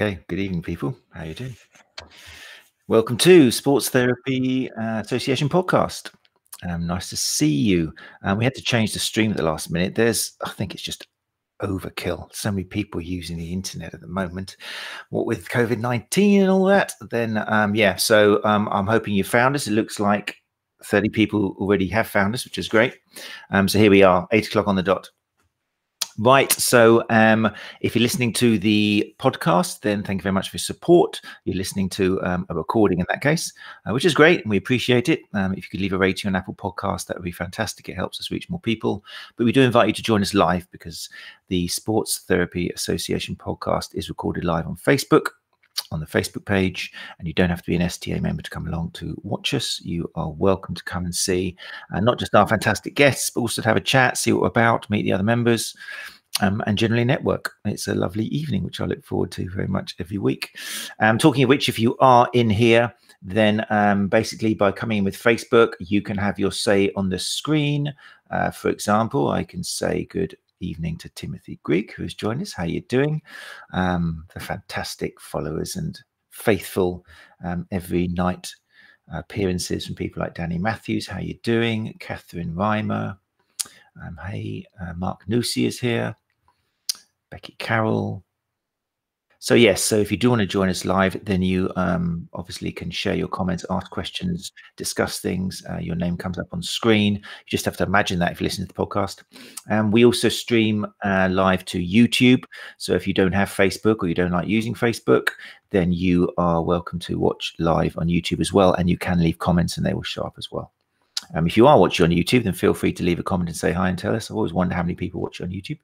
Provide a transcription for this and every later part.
Okay, good evening, people. How are you doing? Welcome to Sports Therapy uh, Association podcast. Um, nice to see you. Um, we had to change the stream at the last minute. There's, I think it's just overkill. So many people using the internet at the moment. What with COVID 19 and all that, then, um, yeah. So um, I'm hoping you found us. It looks like 30 people already have found us, which is great. Um, so here we are, eight o'clock on the dot. Right. So, um, if you're listening to the podcast, then thank you very much for your support. You're listening to um, a recording in that case, uh, which is great, and we appreciate it. Um, if you could leave a rating on Apple Podcast, that would be fantastic. It helps us reach more people. But we do invite you to join us live because the Sports Therapy Association podcast is recorded live on Facebook on the Facebook page, and you don't have to be an STA member to come along to watch us. You are welcome to come and see uh, not just our fantastic guests, but also to have a chat, see what we're about, meet the other members. Um, and generally network. It's a lovely evening, which I look forward to very much every week. Um, talking of which, if you are in here, then um, basically by coming in with Facebook, you can have your say on the screen. Uh, for example, I can say good evening to Timothy Greek, who has joined us. How you doing? Um, the fantastic followers and faithful um, every night appearances from people like Danny Matthews. How you doing? Catherine Reimer. Um, hey, uh, Mark Nusi is here. Becky Carroll, so yes, so if you do want to join us live, then you um, obviously can share your comments, ask questions, discuss things. Uh, your name comes up on screen. You just have to imagine that if you listen to the podcast. And um, we also stream uh, live to YouTube. So if you don't have Facebook or you don't like using Facebook, then you are welcome to watch live on YouTube as well. And you can leave comments and they will show up as well. Um, if you are watching on YouTube, then feel free to leave a comment and say hi and tell us. I've always wonder how many people watch on YouTube.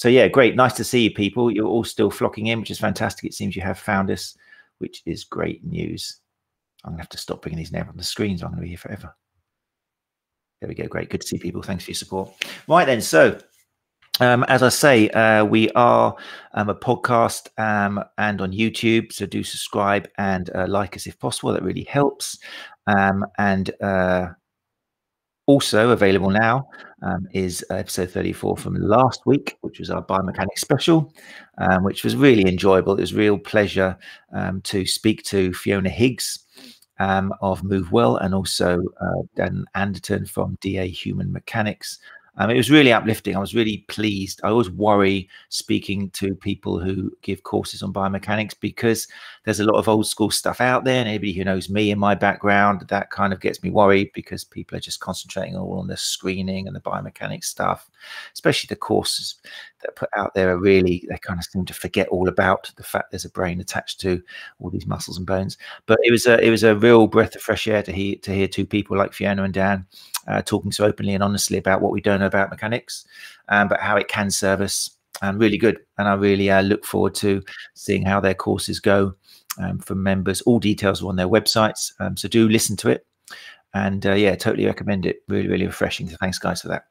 So yeah, great. Nice to see you people. You're all still flocking in, which is fantastic. It seems you have found us, which is great news. I'm gonna have to stop bringing these names on the screen, so I'm gonna be here forever. There we go. Great. Good to see people. Thanks for your support. Right then. So um, as I say, uh, we are um, a podcast um, and on YouTube. So do subscribe and uh, like us if possible. That really helps. Um, and uh, also available now um, is episode 34 from last week, which was our biomechanics special, um, which was really enjoyable. It was real pleasure um, to speak to Fiona Higgs um, of Move Well and also uh, Dan Anderton from DA Human Mechanics. Um, it was really uplifting. I was really pleased. I always worry speaking to people who give courses on biomechanics because there's a lot of old school stuff out there. And anybody who knows me and my background, that kind of gets me worried because people are just concentrating all on the screening and the biomechanics stuff, especially the courses that put out there are really, they kind of seem to forget all about the fact there's a brain attached to all these muscles and bones. But it was a, it was a real breath of fresh air to hear, to hear two people like Fiona and Dan uh, talking so openly and honestly about what we don't know about mechanics, um, but how it can serve us. And really good. And I really uh, look forward to seeing how their courses go um, from members. All details are on their websites. Um, so do listen to it. And uh, yeah, totally recommend it. Really, really refreshing. So thanks, guys, for that.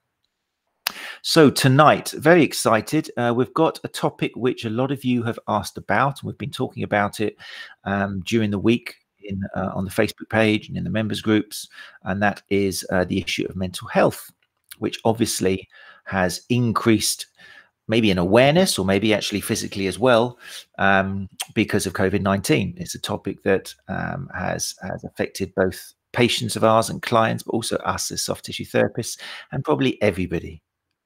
So tonight, very excited. Uh, we've got a topic which a lot of you have asked about, and we've been talking about it um, during the week in uh, on the Facebook page and in the members groups, and that is uh, the issue of mental health, which obviously has increased maybe in awareness or maybe actually physically as well um, because of COVID nineteen. It's a topic that um, has has affected both patients of ours and clients, but also us as soft tissue therapists and probably everybody.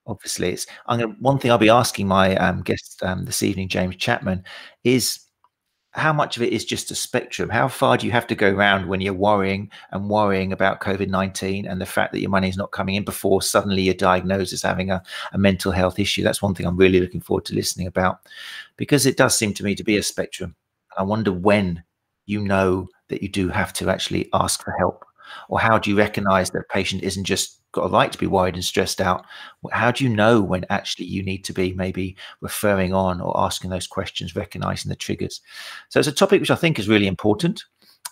Obviously, it's I'm gonna, one thing I'll be asking my um, guest um, this evening, James Chapman, is how much of it is just a spectrum? How far do you have to go around when you're worrying and worrying about COVID 19 and the fact that your money is not coming in before suddenly you're diagnosed as having a, a mental health issue? That's one thing I'm really looking forward to listening about because it does seem to me to be a spectrum. I wonder when you know that you do have to actually ask for help or how do you recognize that a patient isn't just got a right to be worried and stressed out? How do you know when actually you need to be maybe referring on or asking those questions recognizing the triggers? So it's a topic which i think is really important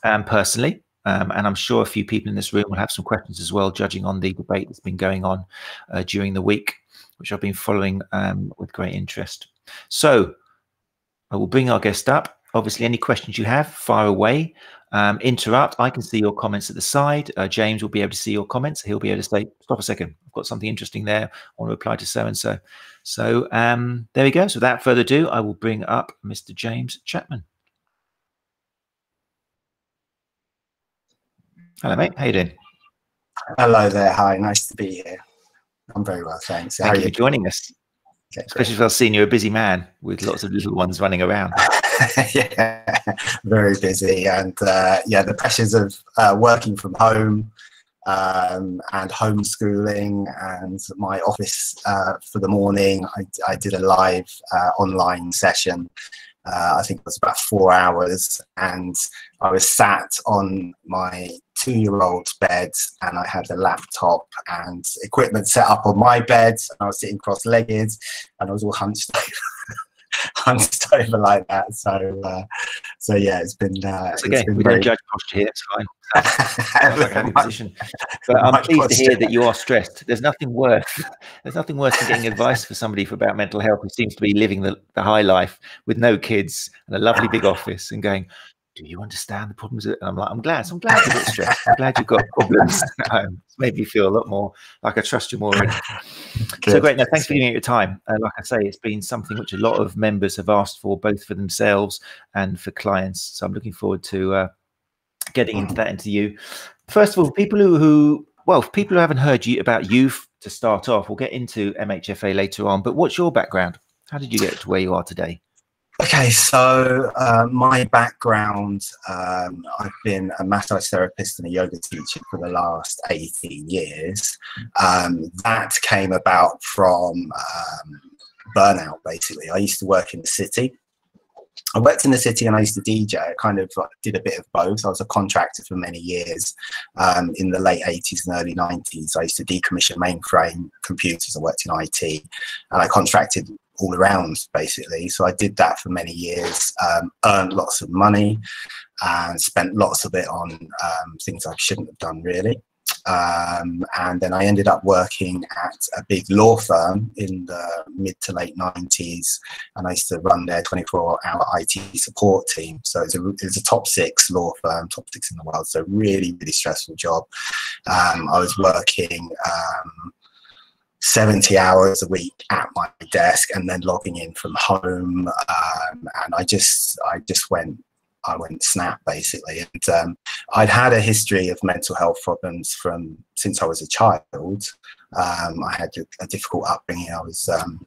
um, personally um, and i'm sure a few people in this room will have some questions as well judging on the debate that's been going on uh, during the week which i've been following um, with great interest. So i will bring our guest up. Obviously any questions you have fire away um, interrupt, I can see your comments at the side. Uh, James will be able to see your comments. He'll be able to say, "Stop a second, I've got something interesting there. I want to reply to so and so." So um, there we go. So without further ado, I will bring up Mr. James Chapman. Hello, mate. How you doing? Hello there. Hi. Nice to be here. I'm very well, thanks. Thank you for joining us. Okay, Especially if I've seen you're a busy man with lots of little ones running around. yeah, very busy. And uh, yeah, the pressures of uh, working from home um, and homeschooling and my office uh, for the morning, I, I did a live uh, online session uh, I think it was about four hours, and I was sat on my two-year-old's bed, and I had a laptop and equipment set up on my bed, and I was sitting cross-legged, and I was all hunched over. hunched over like that. So, uh, so yeah, it's been. Uh, okay. It's been we very... don't judge posture here. It's fine. But I'm pleased to hear that you are stressed. There's nothing worse. There's nothing worse than getting advice for somebody for about mental health who seems to be living the, the high life with no kids and a lovely big office and going, do you understand the problems? And I'm like, I'm glad. I'm glad you're stressed. I'm glad you've got problems. Um, it's made me feel a lot more like I trust you more. so great. Now, thanks for giving me your time. Uh, like I say, it's been something which a lot of members have asked for, both for themselves and for clients. So I'm looking forward to uh, getting into that into you. First of all, people who, who well, people who haven't heard you about youth to start off, we'll get into MHFA later on. But what's your background? How did you get to where you are today? Okay, so uh, my background, um, I've been a massage therapist and a yoga teacher for the last 18 years. Um, that came about from um, burnout, basically. I used to work in the city. I worked in the city and I used to DJ. I kind of did a bit of both. I was a contractor for many years um, in the late 80s and early 90s. I used to decommission mainframe computers. I worked in IT and I contracted all around basically. So I did that for many years, um, earned lots of money, and spent lots of it on um, things I shouldn't have done really. Um, and then I ended up working at a big law firm in the mid to late 90s, and I used to run their 24-hour IT support team. So it's a, it a top six law firm, top six in the world. So really, really stressful job. Um, I was working um, 70 hours a week at my desk and then logging in from home um, and i just i just went i went snap basically. And um, i'd had a history of mental health problems from since i was a child. Um, i had a, a, difficult upbringing. I was um,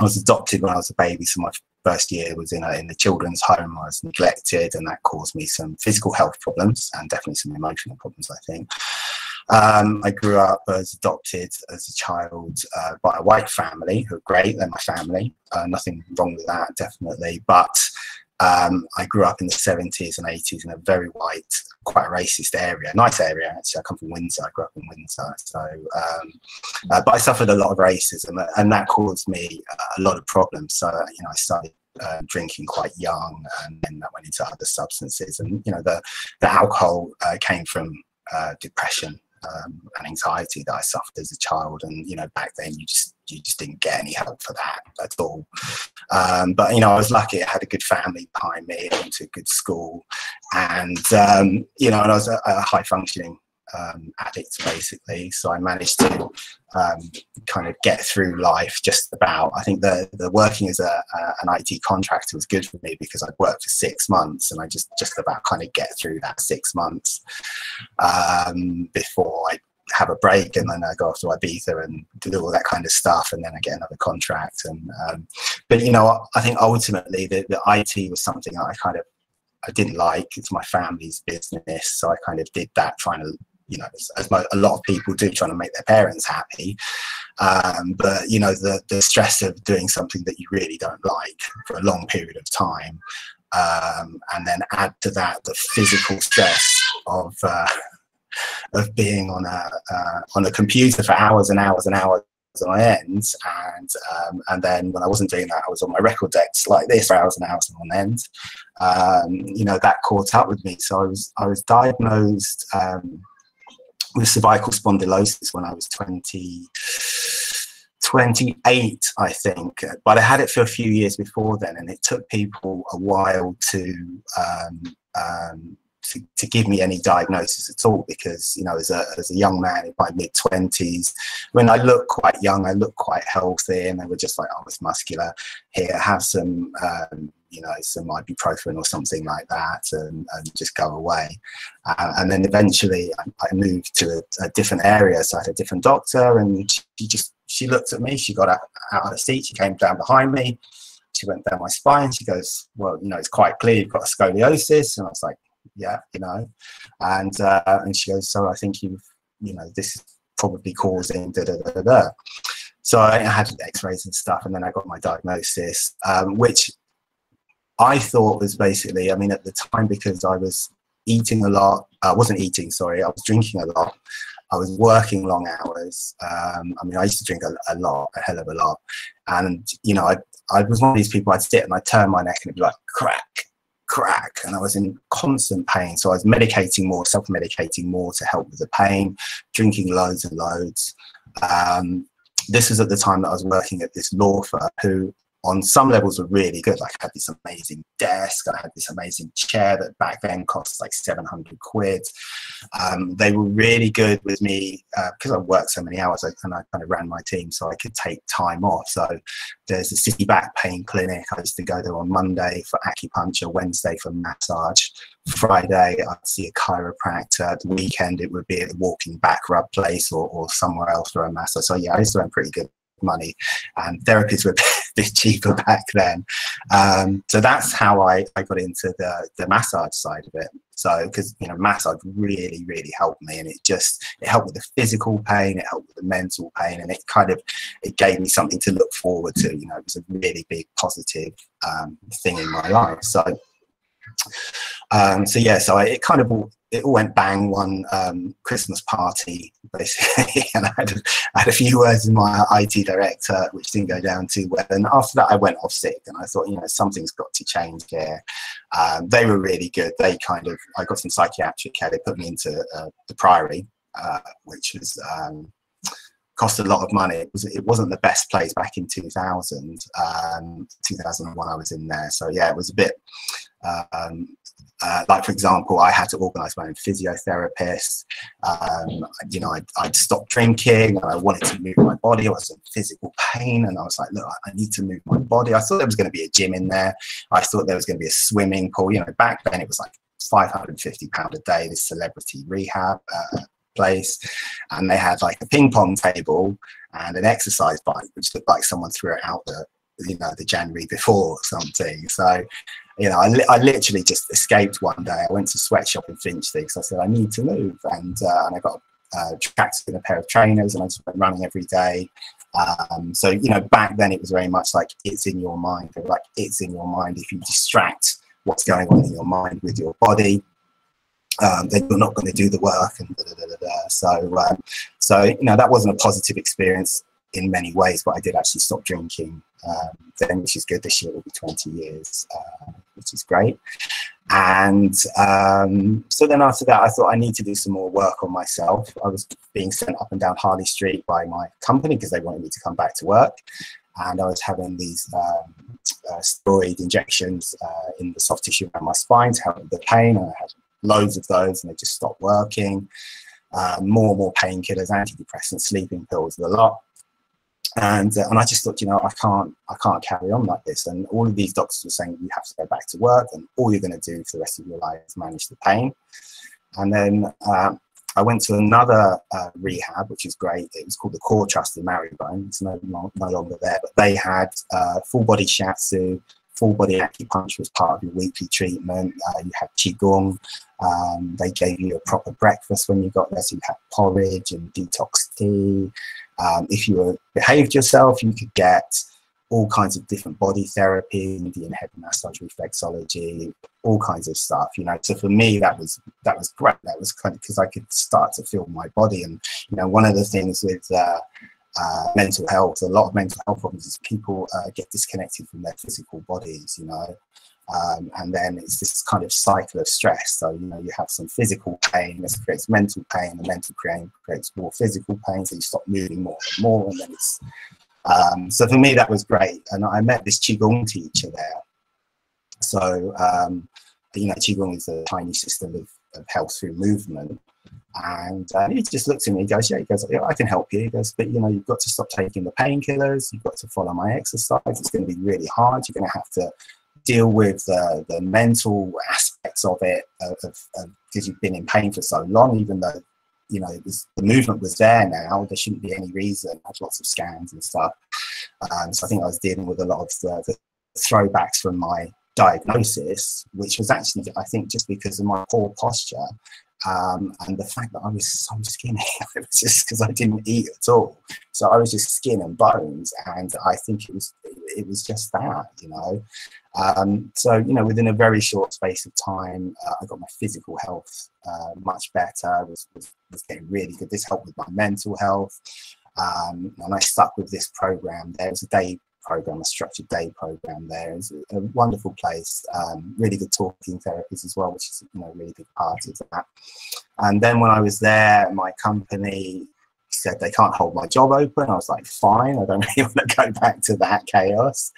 i was adopted when i was a baby so my first year was in a in the children's home. I was neglected and that caused me some physical health problems and definitely some emotional problems i think um, I grew up as adopted as a child uh, by a white family who are great. They're my family. Uh, nothing wrong with that, definitely. But um, I grew up in the 70s and 80s in a very white, quite racist area, nice area actually. I come from Windsor. I grew up in Windsor, so um, uh, but I suffered a lot of racism, and that caused me a lot of problems. So you know, I started uh, drinking quite young, and then that went into other substances. And you know, the the alcohol uh, came from uh, depression um, and anxiety that I suffered as a child. And you know, back then you just you just didn't get any help for that at all. Um, but you know, I was lucky; I had a good family behind me. I went to a good school, and um, you know, and I was a, a high functioning um, addict basically. So I managed to um, kind of get through life just about. I think the the working as a, an IT contractor was good for me because I'd worked for six months and I just just about kind of get through that six months um, before I have a break and then I go off to Ibiza and do all that kind of stuff and then I get another contract and um, but you know I think ultimately the, the IT was something I kind of I didn't like it's my family's business so I kind of did that trying to you know, as, as a lot of people do, trying to make their parents happy. Um, but you know, the the stress of doing something that you really don't like for a long period of time, um, and then add to that the physical stress of uh, of being on a uh, on a computer for hours and hours and hours on end. And um, and then when I wasn't doing that I was on my record decks like this for hours and hours on end. Um, you know that caught up with me. So I was I was diagnosed um, with cervical spondylosis when I was 20, 28, I think. But I had it for a few years before then, and it took people a while to um, um, to, to, give me any diagnosis at all because you know as a, as a young man in my mid 20s when i look quite young i look quite healthy and they were just like oh it's muscular here have some um, you know some ibuprofen or something like that and, and just go away uh, and then eventually I, I moved to a, a, different area so i had a different doctor and she just she looked at me she got out, out of the seat she came down behind me she went down my spine she goes well you know it's quite clear you've got a scoliosis and i was like yeah, you know, and uh, and she goes, so I think you've, you know, this is probably causing da da da da. So I had X-rays and stuff, and then I got my diagnosis, um, which I thought was basically, I mean, at the time because I was eating a lot, I uh, wasn't eating, sorry, I was drinking a lot. I was working long hours. Um, I mean, I used to drink a, a, lot, a hell of a lot. And, you know, I, I was one of these people, I'd sit and I'd turn my neck and it'd be like, crack, crack and I was in constant pain. So I was medicating more, self medicating more to help with the pain, drinking loads and loads. Um, this was at the time that I was working at this law firm who on some levels were really good. Like I had this amazing desk, I had this amazing chair that back then cost like 700 quid. Um, they were really good with me because uh, I worked so many hours and I kind of ran my team so I could take time off. So there's a city back pain clinic. I used to go there on Monday for acupuncture, Wednesday for massage. Friday, I'd see a chiropractor. The weekend, it would be at the walking back rub place or, or somewhere else for a massage. So yeah, I used to earn pretty good money. And therapies were a bit cheaper back then. Um, so that's how I, I got into the, the massage side of it. So because you know massage really really helped me. And it just it helped with the physical pain it helped with the mental pain and it kind of it gave me something to look forward to you know. It was a really big positive um, thing in my life. So um, so yeah, so I, it kind of all, it all went bang one um, Christmas party basically, and I had, a, I had a few words with my IT director, which didn't go down too well. And after that, I went off sick, and I thought, you know, something's got to change here. Um, they were really good. They kind of, I got some psychiatric care. They put me into uh, the Priory, uh, which was um, cost a lot of money. It, was, it wasn't the best place back in 2000. Um, 2001, I was in there. So yeah, it was a bit, um, uh, like for example, I had to organise my own physiotherapist. Um, you know, I'd, I'd stopped drinking and I wanted to move my body. I was in physical pain, and I was like, look, I need to move my body. I thought there was going to be a gym in there. I thought there was going to be a swimming pool. You know, back then it was like 550 pound a day. This celebrity rehab. Uh, place and they had like a ping pong table and an exercise bike which looked like someone threw it out the you know the january before or something so you know, I, I literally just escaped one day. I went to sweatshop in Finchley because I said I need to move, and uh, and I got a tracksuit and a pair of trainers, and I just went running every day. Um, so you know, back then it was very much like it's in your mind. Like it's in your mind. If you distract what's going on in your mind with your body, um, then you're not going to do the work. And da, da, da, so, um, so you know, that wasn't a positive experience in many ways, but I did actually stop drinking um, then, which is good. This year will be 20 years, uh, which is great. And um, so then after that, I thought I need to do some more work on myself. I was being sent up and down Harley Street by my company because they wanted me to come back to work. And I was having these um, uh, steroid injections uh, in the soft tissue around my spine to help with the pain. And I had loads of those and they just stopped working. Uh, more and more painkillers, antidepressants, sleeping pills, a lot and uh, and I just thought, you know, I can't I can't carry on like this. And all of these doctors were saying you have to go back to work, and all you're going to do for the rest of your life is manage the pain. And then uh, I went to another uh, rehab, which is great. It was called the Core Trust in Marylebone. It's no, no longer there, but they had uh, full body shiatsu, full body acupuncture was part of your weekly treatment. Uh, you had qigong. Um, they gave you a proper breakfast when you got there, so you had porridge and detox tea. Um, if you behaved yourself, you could get all kinds of different body therapy, Indian head massage, reflexology, all kinds of stuff. You know, so for me, that was that was great. That was kind of because I could start to feel my body, and you know, one of the things with uh, uh, mental health, a lot of mental health problems is people uh, get disconnected from their physical bodies. You know, um, and then it's this kind of cycle of stress. So, you know, you have some physical pain, this creates mental pain, the mental pain creates more physical pain, so you stop moving more and more, and then it's. Um, so for me, that was great. And I met this Qigong teacher there. So, um, you know, Qigong is a Chinese system of, of health through movement. And uh, he just looks at me, he goes, Yeah, he goes, yeah, I can help you. He goes, But you know, you've got to stop taking the painkillers, you've got to follow my exercise. It's going to be really hard. You're going to have to deal with the, the mental aspects of it because you've been in pain for so long, even though you know was, the movement was there now. There shouldn't be any reason. I had lots of scans and stuff. Um, so I think I was dealing with a lot of the, the throwbacks from my diagnosis, which was actually, I think, just because of my poor posture um, and the fact that I was so skinny. it was just because I didn't eat at all. So I was just skin and bones, and I think it was it was just that, you know. Um, so you know, within a very short space of time, uh, I got my physical health uh, much better. Was, was was getting really good. This helped with my mental health. Um, and I stuck with this program. There was a day program, a structured day program there. It's a wonderful place, um, really good talking therapies as well, which is you know really big part of that. And then when I was there, my company said they can't hold my job open. I was like, fine, I don't really want to go back to that chaos.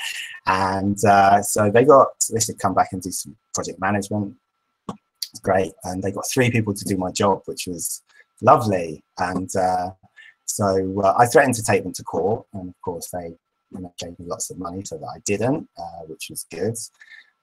And uh, so they got they said come back and do some project management. It's great, and they got three people to do my job, which was lovely. And uh, so uh, I threatened to take them to court, and of course they you know, gave me lots of money so that I didn't, uh, which was good.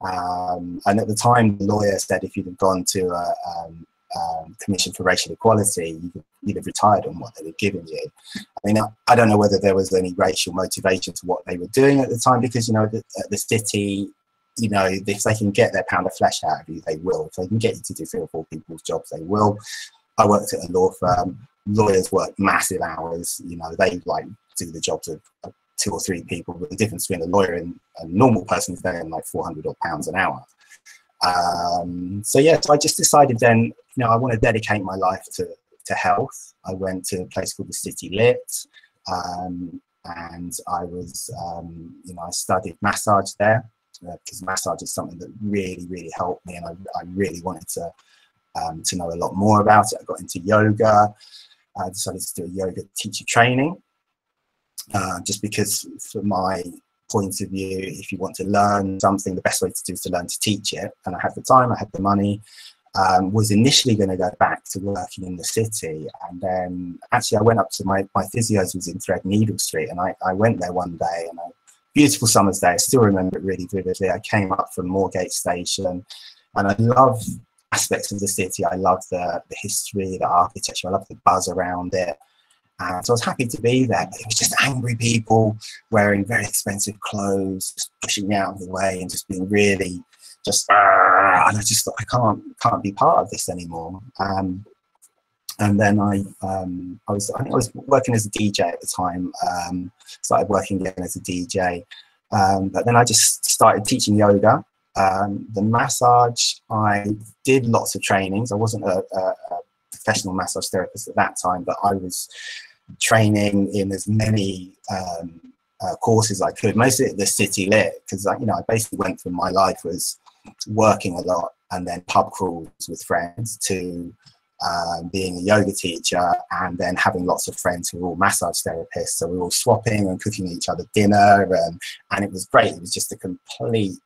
Um, and at the time, the lawyer said if you'd have gone to a um, um, Commission for Racial Equality, you'd, you'd, have retired on what they were giving you. I mean, I, don't know whether there was any racial motivation to what they were doing at the time because, you know, the, the city, you know, if they can get their pound of flesh out of you, they will. If they can get you to do three or four people's jobs, they will. I worked at a law firm. Lawyers work massive hours. You know, they like do the jobs of, of two or three people, but the difference between a lawyer and a normal person is then like 400 or pounds an hour. Um, so yeah, so I just decided then, you know, I want to dedicate my life to, to health. I went to a place called the City Lit, um, and I was, um, you know, I studied massage there because uh, massage is something that really, really helped me, and I, I really wanted to um, to know a lot more about it. I got into yoga. I decided to do a yoga teacher training, uh, just because from my point of view, if you want to learn something, the best way to do is to learn to teach it. And I had the time, I had the money, um, was initially going to go back to working in the city. And then actually I went up to my, my physio's was in Threadneedle Street and I, I went there one day and I, beautiful summer's day. I still remember it really vividly. I came up from Moorgate Station and I love aspects of the city. I love the, the history, the architecture. I love the buzz around it. And so I was happy to be there, it was just angry people wearing very expensive clothes, just pushing me out of the way and just being really just, uh, and I just thought, I can't, can't be part of this anymore. Um, and then I, um, I was, I think I was working as a DJ at the time, um, started working again as a DJ. Um, but then I just started teaching yoga. Um, the massage, I did lots of trainings. I wasn't a, a, a professional massage therapist at that time, but I was training in as many um, uh, courses I could, mostly the city lit, because you know I basically went from my life was working a lot and then pub crawls with friends to um, being a yoga teacher and then having lots of friends who were all massage therapists. So we were all swapping and cooking each other dinner, and and it was great. It was just a complete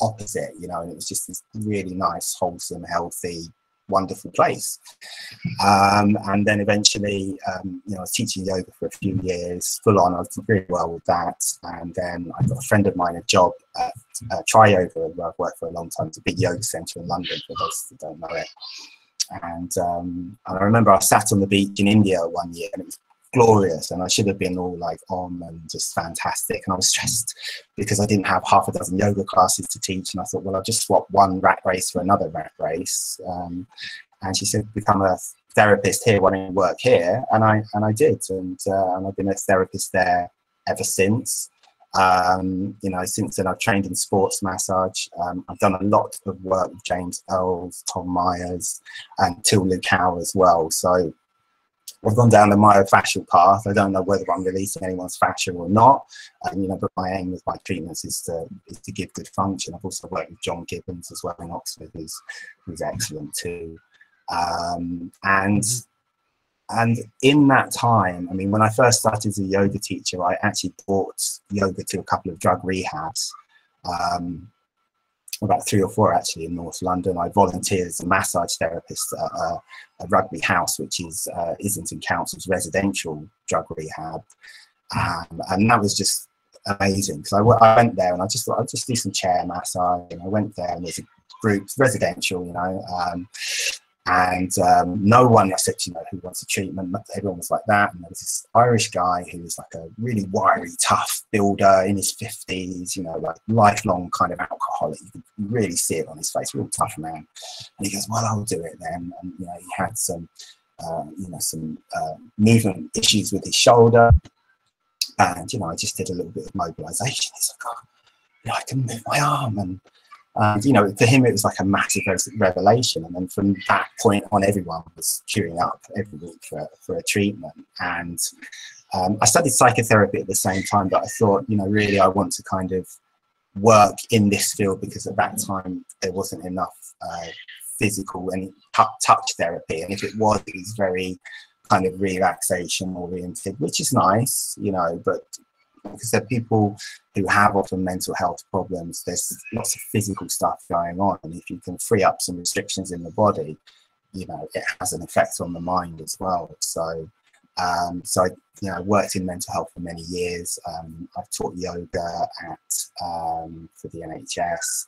opposite, you know, and it was just this really nice, wholesome, healthy wonderful place. Um, and then eventually, um, you know, I was teaching yoga for a few years, full on. I was doing really well with that. And then I got a friend of mine a job at uh, Triyoga, where I've worked for a long time. It's a big yoga centre in London, for those that don't know it. And, um, and I remember I sat on the beach in India one year, and it was glorious and I should have been all like on and just fantastic. And I was stressed because I didn't have half a dozen yoga classes to teach. And I thought, well, I'll just swap one rat race for another rat race. Um, and she said, become a therapist here, why don't you work here? And I, and I did. And, uh, and I've been a therapist there ever since. Um, you know, since then I've trained in sports massage. Um, I've done a lot of work with James Earls, Tom Myers, and Til Luchau as well. So I've gone down the myofascial path. I don't know whether I'm releasing anyone's fascia or not. You know, but my aim with my treatments is to is to give good function. I've also worked with John Gibbons as well in Oxford, who's who's excellent too. Um, and and in that time, I mean, when I first started as a yoga teacher, I actually taught yoga to a couple of drug rehabs. Um, about three or four actually in North London. I volunteered as a massage therapist at a, a Rugby House, which is uh, Islington Council's residential drug rehab, um, and that was just amazing because I, went there and I just thought I'd just do some chair massage, and I went there and there's a group residential, you know. Um, and um, no one I said, you know, who wants a treatment. Everyone was like that. And there was this Irish guy who was like a really wiry, tough builder in his fifties, you know, like lifelong kind of alcoholic. You could really see it on his face, real tough man. And he goes, "Well, I'll do it then." And you know, he had some, uh, you know, some uh, movement issues with his shoulder, and you know, I just did a little bit of mobilisation. He's like, "Oh, you know, I can move my arm," and and, you know, for him, it was like a massive revelation. And then from that point on, everyone was queuing up every week for, for a treatment. And um, I studied psychotherapy at the same time, but I thought, you know, really, I want to kind of work in this field because at that time there wasn't enough uh, physical and touch therapy. And if it was, it was very kind of relaxation oriented, which is nice, you know, but because there are people who have often mental health problems. There's lots of physical stuff going on, and if you can free up some restrictions in the body, you know it has an effect on the mind as well. So, um, so I, you know, worked in mental health for many years. Um, I've taught yoga at um, for the NHS.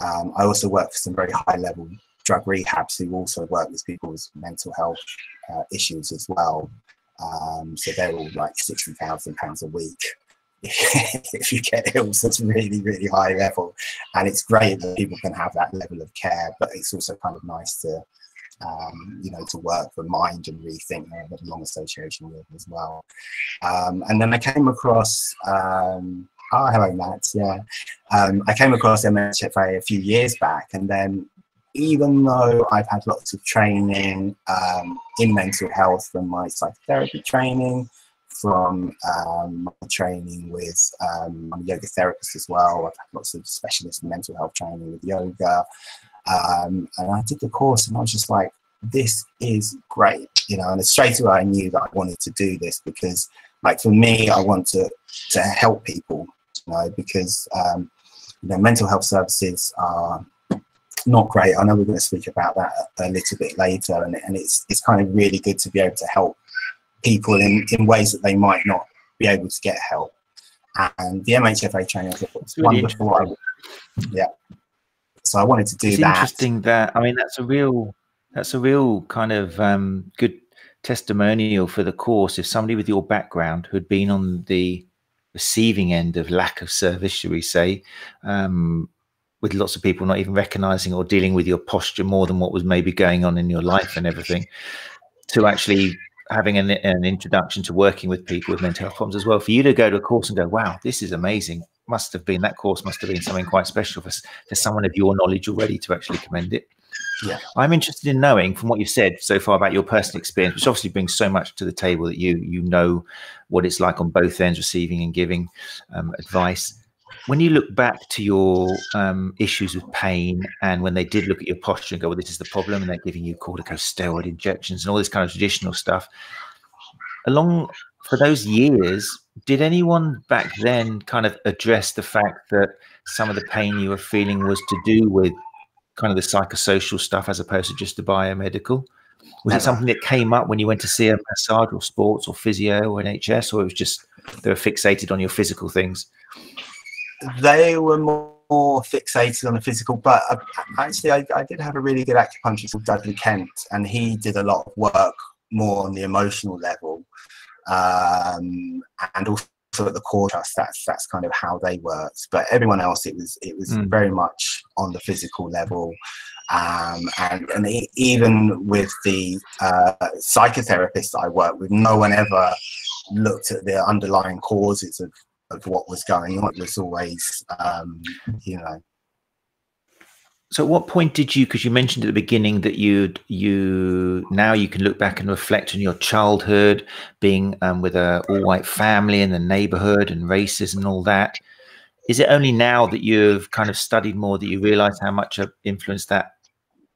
Um, I also work for some very high level drug rehabs who also work with people with mental health uh, issues as well. Um, so they're all like sixty thousand pounds a week if you get ill, so it's really, really high level. And it's great that people can have that level of care, but it's also kind of nice to, um, you know, to work the mind and rethink a long association with as well. Um, and then I came across, um, oh, hello, Matt. Yeah. Um, I came across MHFA a few years back, and then even though I've had lots of training um, in mental health from my psychotherapy training, from um, my training with um, I'm a yoga therapist as well. I've had lots of specialist mental health training with yoga. Um, and I did the course and I was just like, this is great, you know, and straight away I knew that I wanted to do this because like for me, I want to, to help people, you know, because, um, you know, mental health services are not great. I know we're going to speak about that a little bit later, and, and it's it's kind of really good to be able to help people in, in ways that they might not be able to get help. And the MHFA training was really wonderful. Yeah. So I wanted to do it's that. Interesting that I mean that's a real that's a real kind of um, good testimonial for the course. If somebody with your background who'd been on the receiving end of lack of service, should we say, um, with lots of people not even recognizing or dealing with your posture more than what was maybe going on in your life and everything, to actually having an, an, introduction to working with people with mental health problems as well. For you to go to a course and go, wow, this is amazing. Must have been that course must have been something quite special for, for someone of your knowledge already to actually commend it. Yeah. I'm interested in knowing from what you've said so far about your personal experience, which obviously brings so much to the table that you you know what it's like on both ends, receiving and giving um, advice when you look back to your um, issues with pain and when they did look at your posture and go, well, this is the problem, and they're giving you corticosteroid injections and all this kind of traditional stuff, along for those years, did anyone back then kind of address the fact that some of the pain you were feeling was to do with kind of the psychosocial stuff as opposed to just the biomedical? Was it something that came up when you went to see a massage or sports or physio or NHS, or it was just they were fixated on your physical things? They were more, more fixated on the physical, but I, actually, I, I, did have a really good acupuncturist called Dudley Kent, and he did a lot of work more on the emotional level, um, and also at the core trust. That's that's kind of how they worked. But everyone else, it was it was mm. very much on the physical level. Um, and, and even with the uh, psychotherapists I work with, no one ever looked at the underlying causes of of what was going on. It was always, um, you know. So, at what point did you? Because you mentioned at the beginning that you you now you can look back and reflect on your childhood, being um, with a all white family in the neighborhood and races and all that. Is it only now that you've kind of studied more that you realize how much of influence that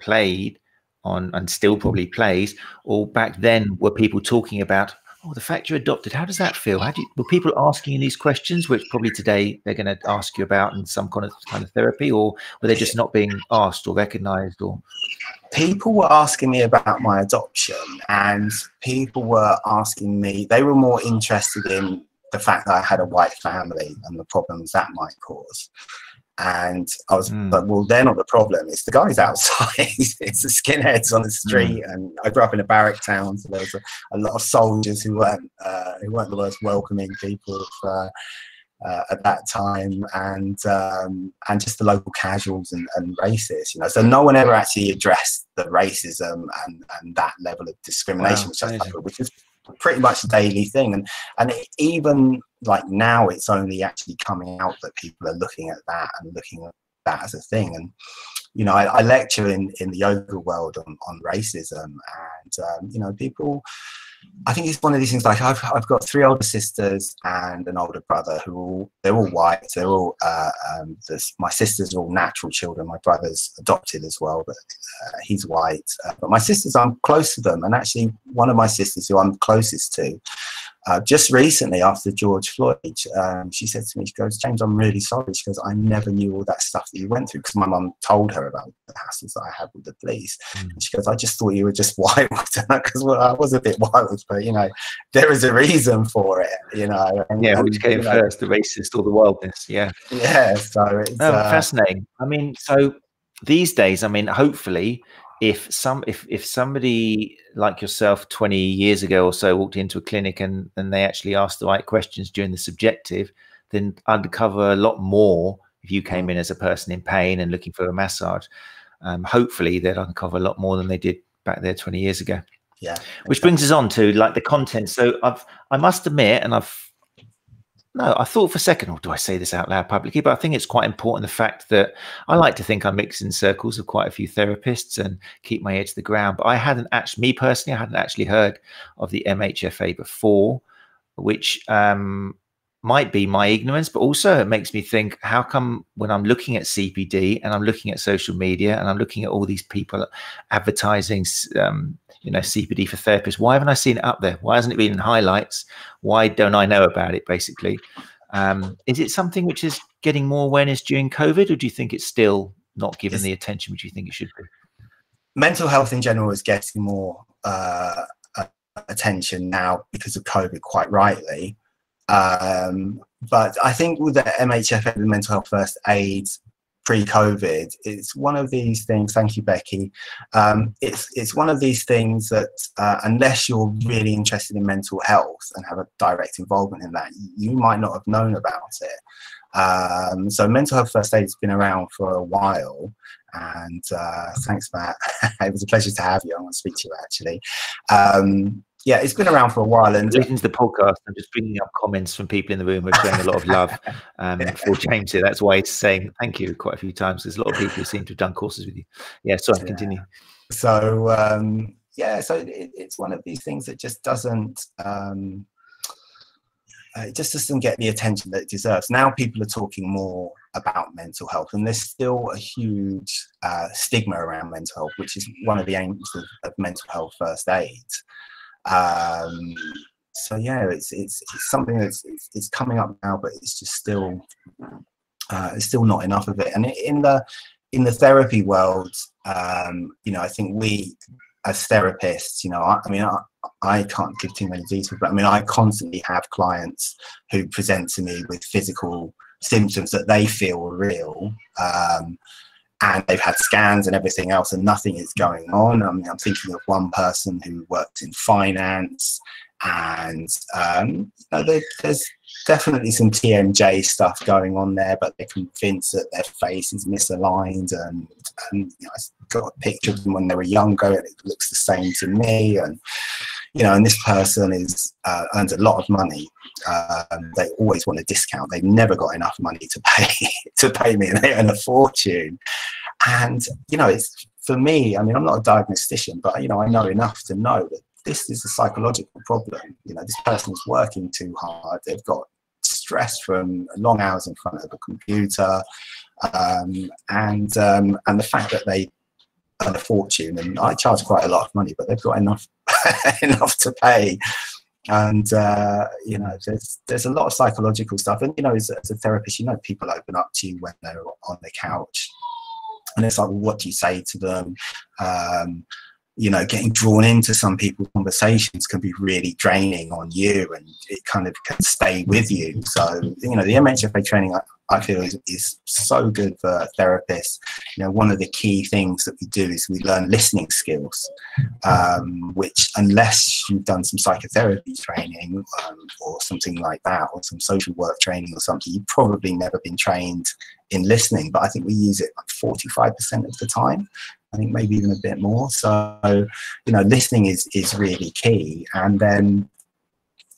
played on and still probably plays, or back then were people talking about oh, the fact you're adopted, how does that feel? How do you, were people asking you these questions, which probably today they're going to ask you about in some kind of kind of therapy, or were they just not being asked or recognised? Or people were asking me about my adoption, and people were asking me. They were more interested in the fact that I had a white family and the problems that might cause. And I was mm. like, well, they're not the problem. It's the guys outside. it's the skinheads on the street. Mm. And I grew up in a barrack town, so there was a, a lot of soldiers who weren't uh, who weren't the most welcoming people uh, uh, at that time, and um, and just the local casuals and, and racists. You know, so no one ever actually addressed the racism and and that level of discrimination, wow, which I which is pretty much a daily thing. And and even like now it's only actually coming out that people are looking at that and looking at that as a thing. And you know i, I lecture in in the yoga world on, on racism and um, you know people I think it's one of these things. Like I've I've got three older sisters and an older brother who all they're all white. They're all uh, um, this, my sisters are all natural children. My brother's adopted as well, but uh, he's white. Uh, but my sisters, I'm close to them, and actually one of my sisters who I'm closest to uh, just recently, after George Floyd, um, she said to me, she goes, James, I'm really sorry. She goes, I never knew all that stuff that you went through because my mum told her about the hassles that I had with the police. Mm. And she goes, I just thought you were just wild because well, I was a bit wild, but you know, there is a reason for it, you know. And, yeah, which came first, know, the racist or the wildness? Yeah. Yeah. So it's oh, uh, fascinating. I mean, so these days, I mean, hopefully, if some if if somebody like yourself 20 years ago or so walked into a clinic and and they actually asked the right questions during the subjective then i'd cover a lot more if you came in as a person in pain and looking for a massage. Um, hopefully they'd uncover a lot more than they did back there 20 years ago. Yeah which brings us on to like the content. So i've i must admit and i've no, I thought for a second, or oh, do I say this out loud publicly? But I think it's quite important the fact that I like to think I mix in circles of quite a few therapists and keep my ear to the ground. But I hadn't actually, me personally, I hadn't actually heard of the MHFA before, which um, might be my ignorance, but also it makes me think how come when I'm looking at CPD and I'm looking at social media and I'm looking at all these people advertising um, you know, CPD for therapists. Why haven't I seen it up there? Why hasn't it been in highlights? Why don't I know about it? Basically, um, is it something which is getting more awareness during COVID, or do you think it's still not given it's, the attention which you think it should be? Mental health in general is getting more uh, attention now because of COVID, quite rightly. Um, but I think with the MHFA, the mental health first aid pre-COVID. It's one of these things. Thank you, Becky. Um, it's it's one of these things that uh, unless you're really interested in mental health and have a direct involvement in that, you might not have known about it. Um, so mental health first aid has been around for a while. And uh, thanks, Matt. it was a pleasure to have you. I want to speak to you actually. Um, yeah, it's been around for a while. And listening to the podcast, I'm just bringing up comments from people in the room who are showing a lot of love um, for James here. That's why he's saying thank you quite a few times. There's a lot of people who seem to have done courses with you. Yeah, sorry, yeah. continue. So, um, yeah, so it, it's one of these things that just doesn't. Um, uh, it just doesn't get the attention that it deserves. Now people are talking more about mental health, and there's still a huge uh, stigma around mental health, which is one of the aims of, of mental health first aid. Um, so yeah, it's, it's, it's something that's it's, it's, coming up now, but it's just still uh, it's still not enough of it. And in the in the therapy world, um, you know, I think we as therapists, you know, I, I mean, I, I, can't give too many details, but I mean, I constantly have clients who present to me with physical symptoms that they feel real. Um, and they've had scans and everything else, and nothing is going on. I mean, I'm thinking of one person who worked in finance, and um, you know, there's definitely some TMJ stuff going on there, but they're convinced that their face is misaligned, and, and you know, I got a picture of them when they were younger, and it looks the same to me, and you know, and this person is uh, earns a lot of money. Um, they always want a discount. They've never got enough money to pay to pay me, and they earn a fortune. And you know, it's for me. I mean, I'm not a diagnostician, but you know, I know enough to know that this is a psychological problem. You know, this person is working too hard. They've got stress from long hours in front of a computer, um, and um, and the fact that they earn a fortune, and I charge quite a lot of money, but they've got enough enough to pay. and uh, you know there's there's a lot of psychological stuff. And you know as, as, a therapist you know people open up to you when they're on the couch. And it's like what do you say to them? Um, you know getting drawn into some people's conversations can be really draining on you and it kind of can stay with you. So you know the mhfa training I feel is, is so good for therapists. You know, one of the key things that we do is we learn listening skills, um, which unless you've done some psychotherapy training um, or something like that, or some social work training or something, you've probably never been trained in listening. But I think we use it like 45% of the time. I think maybe even a bit more. So, you know, listening is is really key. And then,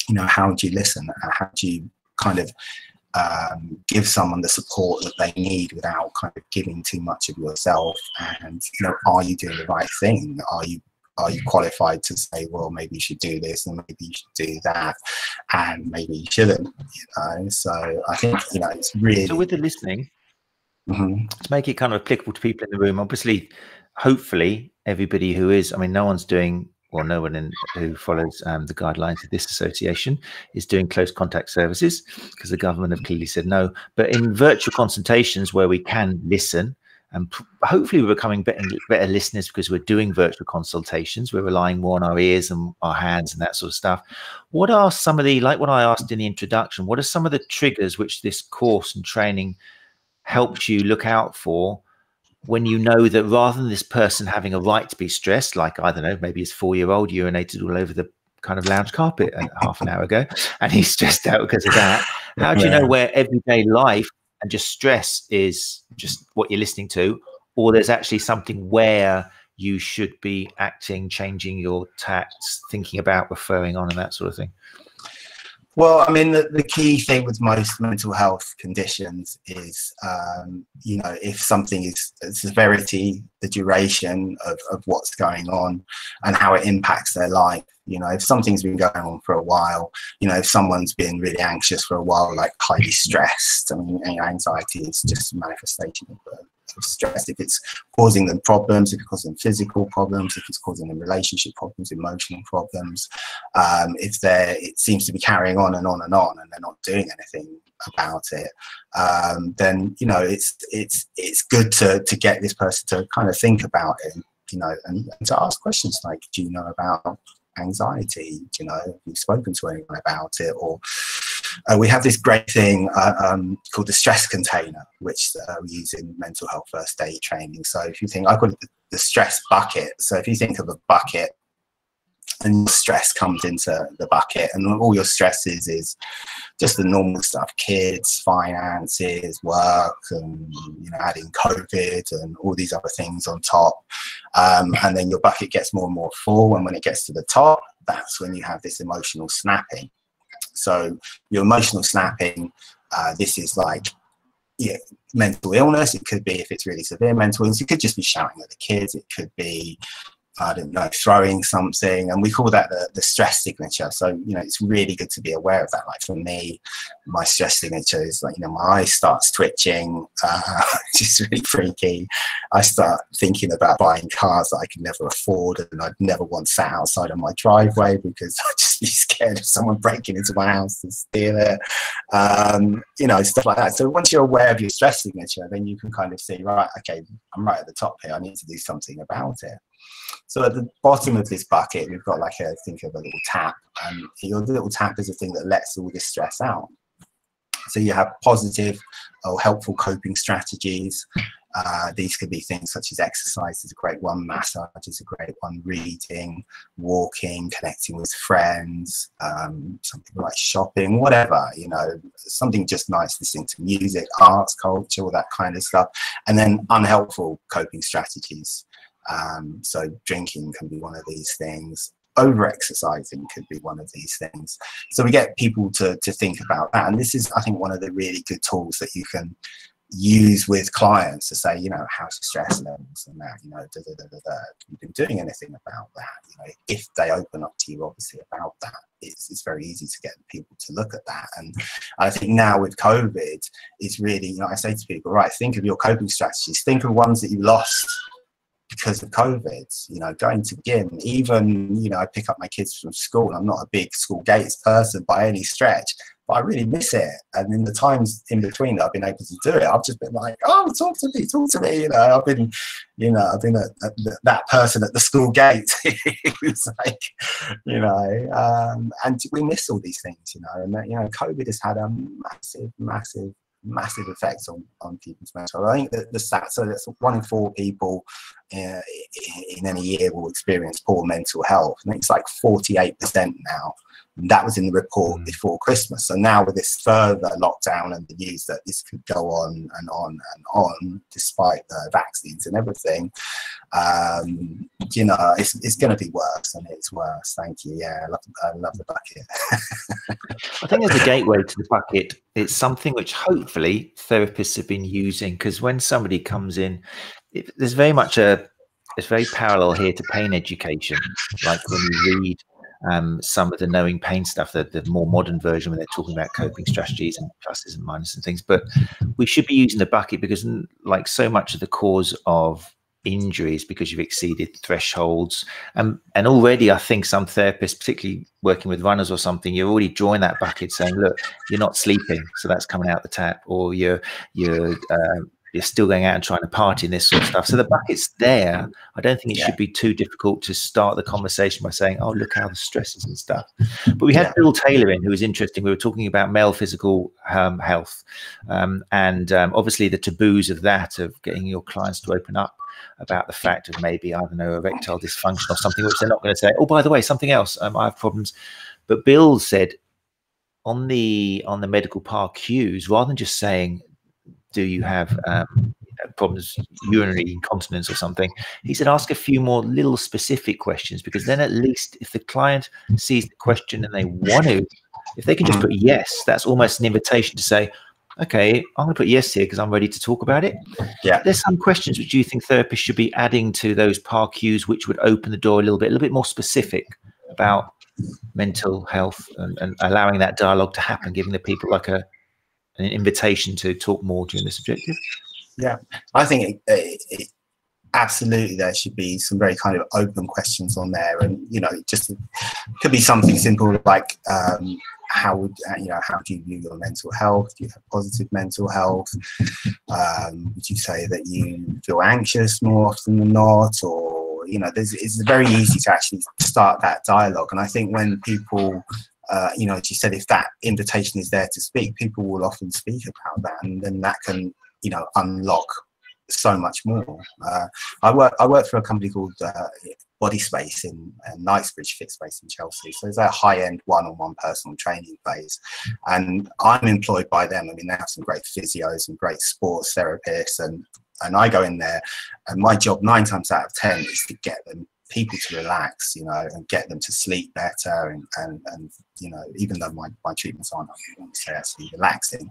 you know, how do you listen? How do you kind of um, give someone the support that they need without kind of giving too much of yourself and you know are you doing the right thing are you are you qualified to say well maybe you should do this and maybe you should do that and maybe you shouldn't you know so i think you know it's really so with the listening mm-hmm. to make it kind of applicable to people in the room obviously hopefully everybody who is i mean no one's doing or no one in, who follows um, the guidelines of this association is doing close contact services because the government have clearly said no. But in virtual consultations where we can listen, and hopefully we're becoming better, better listeners because we're doing virtual consultations. We're relying more on our ears and our hands and that sort of stuff. What are some of the, like what I asked in the introduction, what are some of the triggers which this course and training helps you look out for when you know that rather than this person having a right to be stressed, like I don't know, maybe his four-year-old urinated all over the kind of lounge carpet half an hour ago, and he's stressed out because of that. How do you know where everyday life and just stress is just what you're listening to, or there's actually something where you should be acting, changing your tacts, thinking about referring on, and that sort of thing? Well, I mean, the, the key thing with most mental health conditions is, um, you know, if something is severity, the duration of, of what's going on, and how it impacts their life. You know, if something's been going on for a while, you know, if someone's been really anxious for a while, like highly stressed, I mean, anxiety is just a manifestation of of stress, if it's causing them problems, if it's causing physical problems, if it's causing them relationship problems, emotional problems, um, if they're, it seems to be carrying on and on and on and they're not doing anything about it, um, then, you know, it's, it's, it's good to, to get this person to kind of think about it, you know, and, and to ask questions like, do you know about anxiety? You know, have you spoken to anyone about it? Or uh, we have this great thing uh, um, called the stress container, which uh, we use in mental health first aid training. So if you think, I call it the, stress bucket. So if you think of a bucket and stress comes into the bucket and all your stresses is just the normal stuff kids finances work and you know adding covid and all these other things on top um, and then your bucket gets more and more full and when it gets to the top that's when you have this emotional snapping so your emotional snapping, uh, this is like mental illness. It could be if it's really severe mental illness. It could just be shouting at the kids. It could be I don't know, throwing something, and we call that the, the stress signature. So, you know, it's really good to be aware of that. Like for me, my stress signature is like, you know, my eye starts twitching, uh, it's really freaky. I start thinking about buying cars that I can never afford, and I'd never want sat outside of my driveway because I'd just be scared of someone breaking into my house and steal it. Um, you know, stuff like that. So once you're aware of your stress signature, then you can kind of see, right, okay, I'm right at the top here. I need to do something about it. So at the bottom of this bucket, we've got like a think of a little tap, and your little tap is a thing that lets all this stress out. So you have positive or helpful coping strategies. Uh, these could be things such as exercise is a great one, massage is a great one, reading, walking, connecting with friends, um, something like shopping, whatever, you know, something just nice, listening to music, arts, culture, all that kind of stuff. And then unhelpful coping strategies. Um, so drinking can be one of these things. Over exercising could be one of these things. So we get people to, to think about that. And this is, I think, one of the really good tools that you can use with clients to say, you know, how's your stress levels and that, you know, da, da, da, da, da. you've been doing anything about that. You know, if they open up to you, obviously, about that, it's, it's very easy to get people to look at that. And I think now with COVID, it's really, you know, I say to people, right, think of your coping strategies, think of ones that you lost because of COVID, you know, going to gym, even, you know, I pick up my kids from school. I'm not a big school gates person by any stretch, but I really miss it. And in the times in between that I've been able to do it, I've just been like, oh, talk to me, talk to me. You know, I've been, you know, I've been a, a, that person at the school gate who's like, you know, um, and we miss all these things, you know, and, that, you know, COVID has had a massive, massive massive effects on, on people's mental health. I think that the stats so that's one in four people in any year will experience poor mental health. Think it's like 48% now. And that was in the report mm. before Christmas. So now with this further lockdown and the news that this could go on and on and on, despite the vaccines and everything, um, you know, it's, it's going to be worse and it's worse. Thank you. Yeah, I love, I love the bucket. I think as a gateway to the bucket, it's something which hopefully therapists have been using because when somebody comes in, it, there's very much a it's very parallel here to pain education. Like when you read um, some of the knowing pain stuff, the, the more modern version when they're talking about coping strategies and pluses and minuses and things. But we should be using the bucket because, like so much of the cause of injuries because you've exceeded thresholds. And and already I think some therapists, particularly working with runners or something, you're already drawing that bucket saying, look, you're not sleeping, so that's coming out the tap, or you're you're uh, you're still going out and trying to party and this sort of stuff. So the bucket's there. I don't think it yeah. should be too difficult to start the conversation by saying, "Oh, look how the stresses and stuff." But we had yeah. Bill Taylor in, who was interesting. We were talking about male physical um, health, um, and um, obviously the taboos of that, of getting your clients to open up about the fact of maybe I don't know erectile dysfunction or something, which they're not going to say. Oh, by the way, something else. Um, I have problems. But Bill said on the on the medical PAR-Qs rather than just saying do you have um, problems, urinary incontinence or something? He said, ask a few more little specific questions because then at least if the client sees the question and they want to, if they can just put yes, that's almost an invitation to say, okay, I'm going to put yes here because I'm ready to talk about it. Yeah. There's some questions which you think therapists should be adding to those PAR-Qs, which would open the door a little bit, a little bit more specific about mental health and, and allowing that dialogue to happen, giving the people like a an invitation to talk more during this objective? Yeah, I think it, it, it, absolutely there should be some very kind of open questions on there, and you know, it just could be something simple like um, how would uh, you know how do you view your mental health? Do you have positive mental health? Um, would you say that you feel anxious more often than not, or you know, it's very easy to actually start that dialogue. And I think when people uh, you know, as you said, if that invitation is there to speak, people will often speak about that, and then that can, you know, unlock so much more. Uh, I work I work for a company called uh, Body Space in uh, Knightsbridge Fit Space in Chelsea. So it's a high end one on one personal training phase, and I'm employed by them. I mean, they have some great physios and great sports therapists, and and I go in there, and my job nine times out of ten is to get them people to relax, you know, and get them to sleep better. And, and, and you know, even though my, my treatments aren't necessarily relaxing,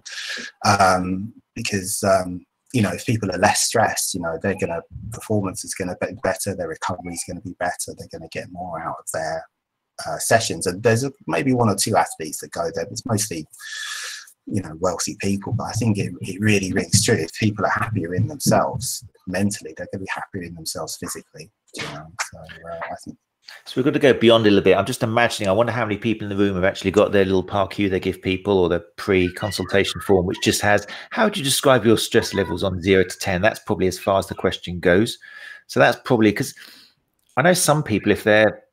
um, because, um, you know, if people are less stressed, you know, they're going to, performance is going to be better, their recovery is going to be better, they're going to get more out of their uh, sessions. And there's a, maybe one or two athletes that go there, but it's mostly, you know, wealthy people. But I think it, it really rings true. If people are happier in themselves mentally, they're going to be happier in themselves physically. You know? So uh, I think. So we've got to go beyond a little bit. I'm just imagining. I wonder how many people in the room have actually got their little PAR-Q they give people, or the pre-consultation form, which just has. How would you describe your stress levels on zero to ten? That's probably as far as the question goes. So that's probably because I know some people, if they're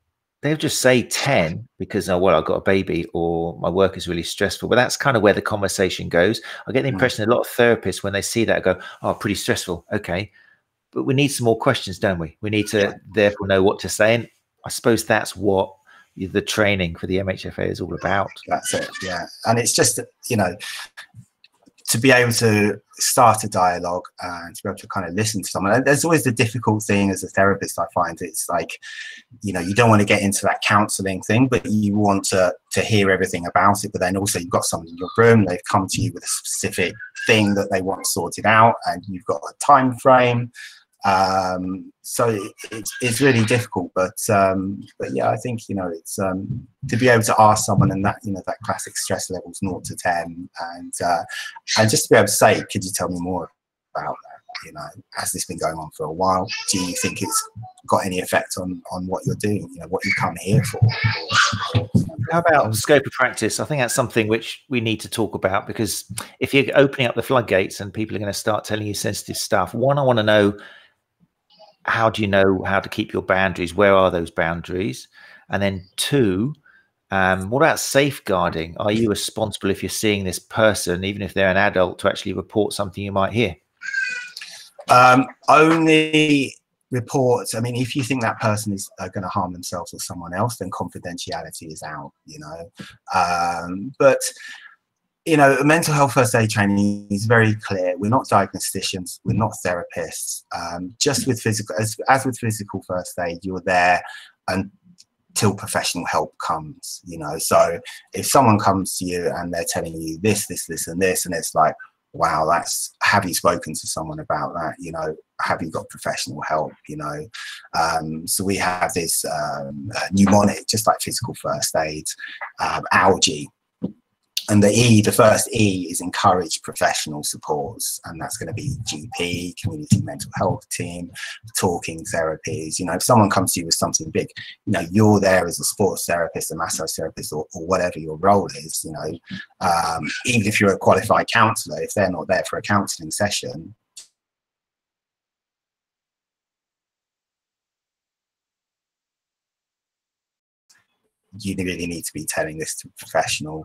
they'll just say 10 because oh well i've got a baby or my work is really stressful but that's kind of where the conversation goes i get the hmm. impression a lot of therapists when they see that go oh pretty stressful okay but we need some more questions, don't we? We need to yeah. therefore know what to say. And I suppose that's what the training for the MHFA is all about. That's it, yeah. And it's just, you know, to be able to start a dialogue and to be able to kind of listen to someone. There's always the difficult thing as a therapist, I find it's like, you know, you don't want to get into that counseling thing, but you want to, to hear everything about it. But then also you've got someone in your room, they've come to you with a specific thing that they want sorted out and you've got a time frame um, so it, it's, it's really difficult, but um, but yeah, I think you know it's um, to be able to ask someone and that you know that classic stress levels naught to ten, and uh, and just to be able to say, could you tell me more about that? you know has this been going on for a while? Do you think it's got any effect on on what you're doing? You know what you come here for? How about scope of practice? I think that's something which we need to talk about because if you're opening up the floodgates and people are going to start telling you sensitive stuff one i want to know how do you know how to keep your boundaries where are those boundaries and then two um, what about safeguarding? Are you responsible if you're seeing this person, even if they're an adult, to actually report something you might hear? Um, only reports. I mean, if you think that person is uh, going to harm themselves or someone else, then confidentiality is out. You know, um, but you know, mental health first aid training is very clear. We're not diagnosticians. We're not therapists. Um, just with physical, as, as with physical first aid, you're there until professional help comes you know so if someone comes to you and they're telling you this this this and this and it's like wow that's have you spoken to someone about that you know have you got professional help you know um, so we have this um, mnemonic just like physical first aid um, ALGEE and the E, the first E is encourage professional supports, and that's going to be GP, community mental health team, talking therapies. You know, if someone comes to you with something big, you know, you're there as a sports therapist, a massage therapist, or, or whatever your role is. You know, um, even if you're a qualified counsellor, if they're not there for a counselling session, you really need to be telling this to professional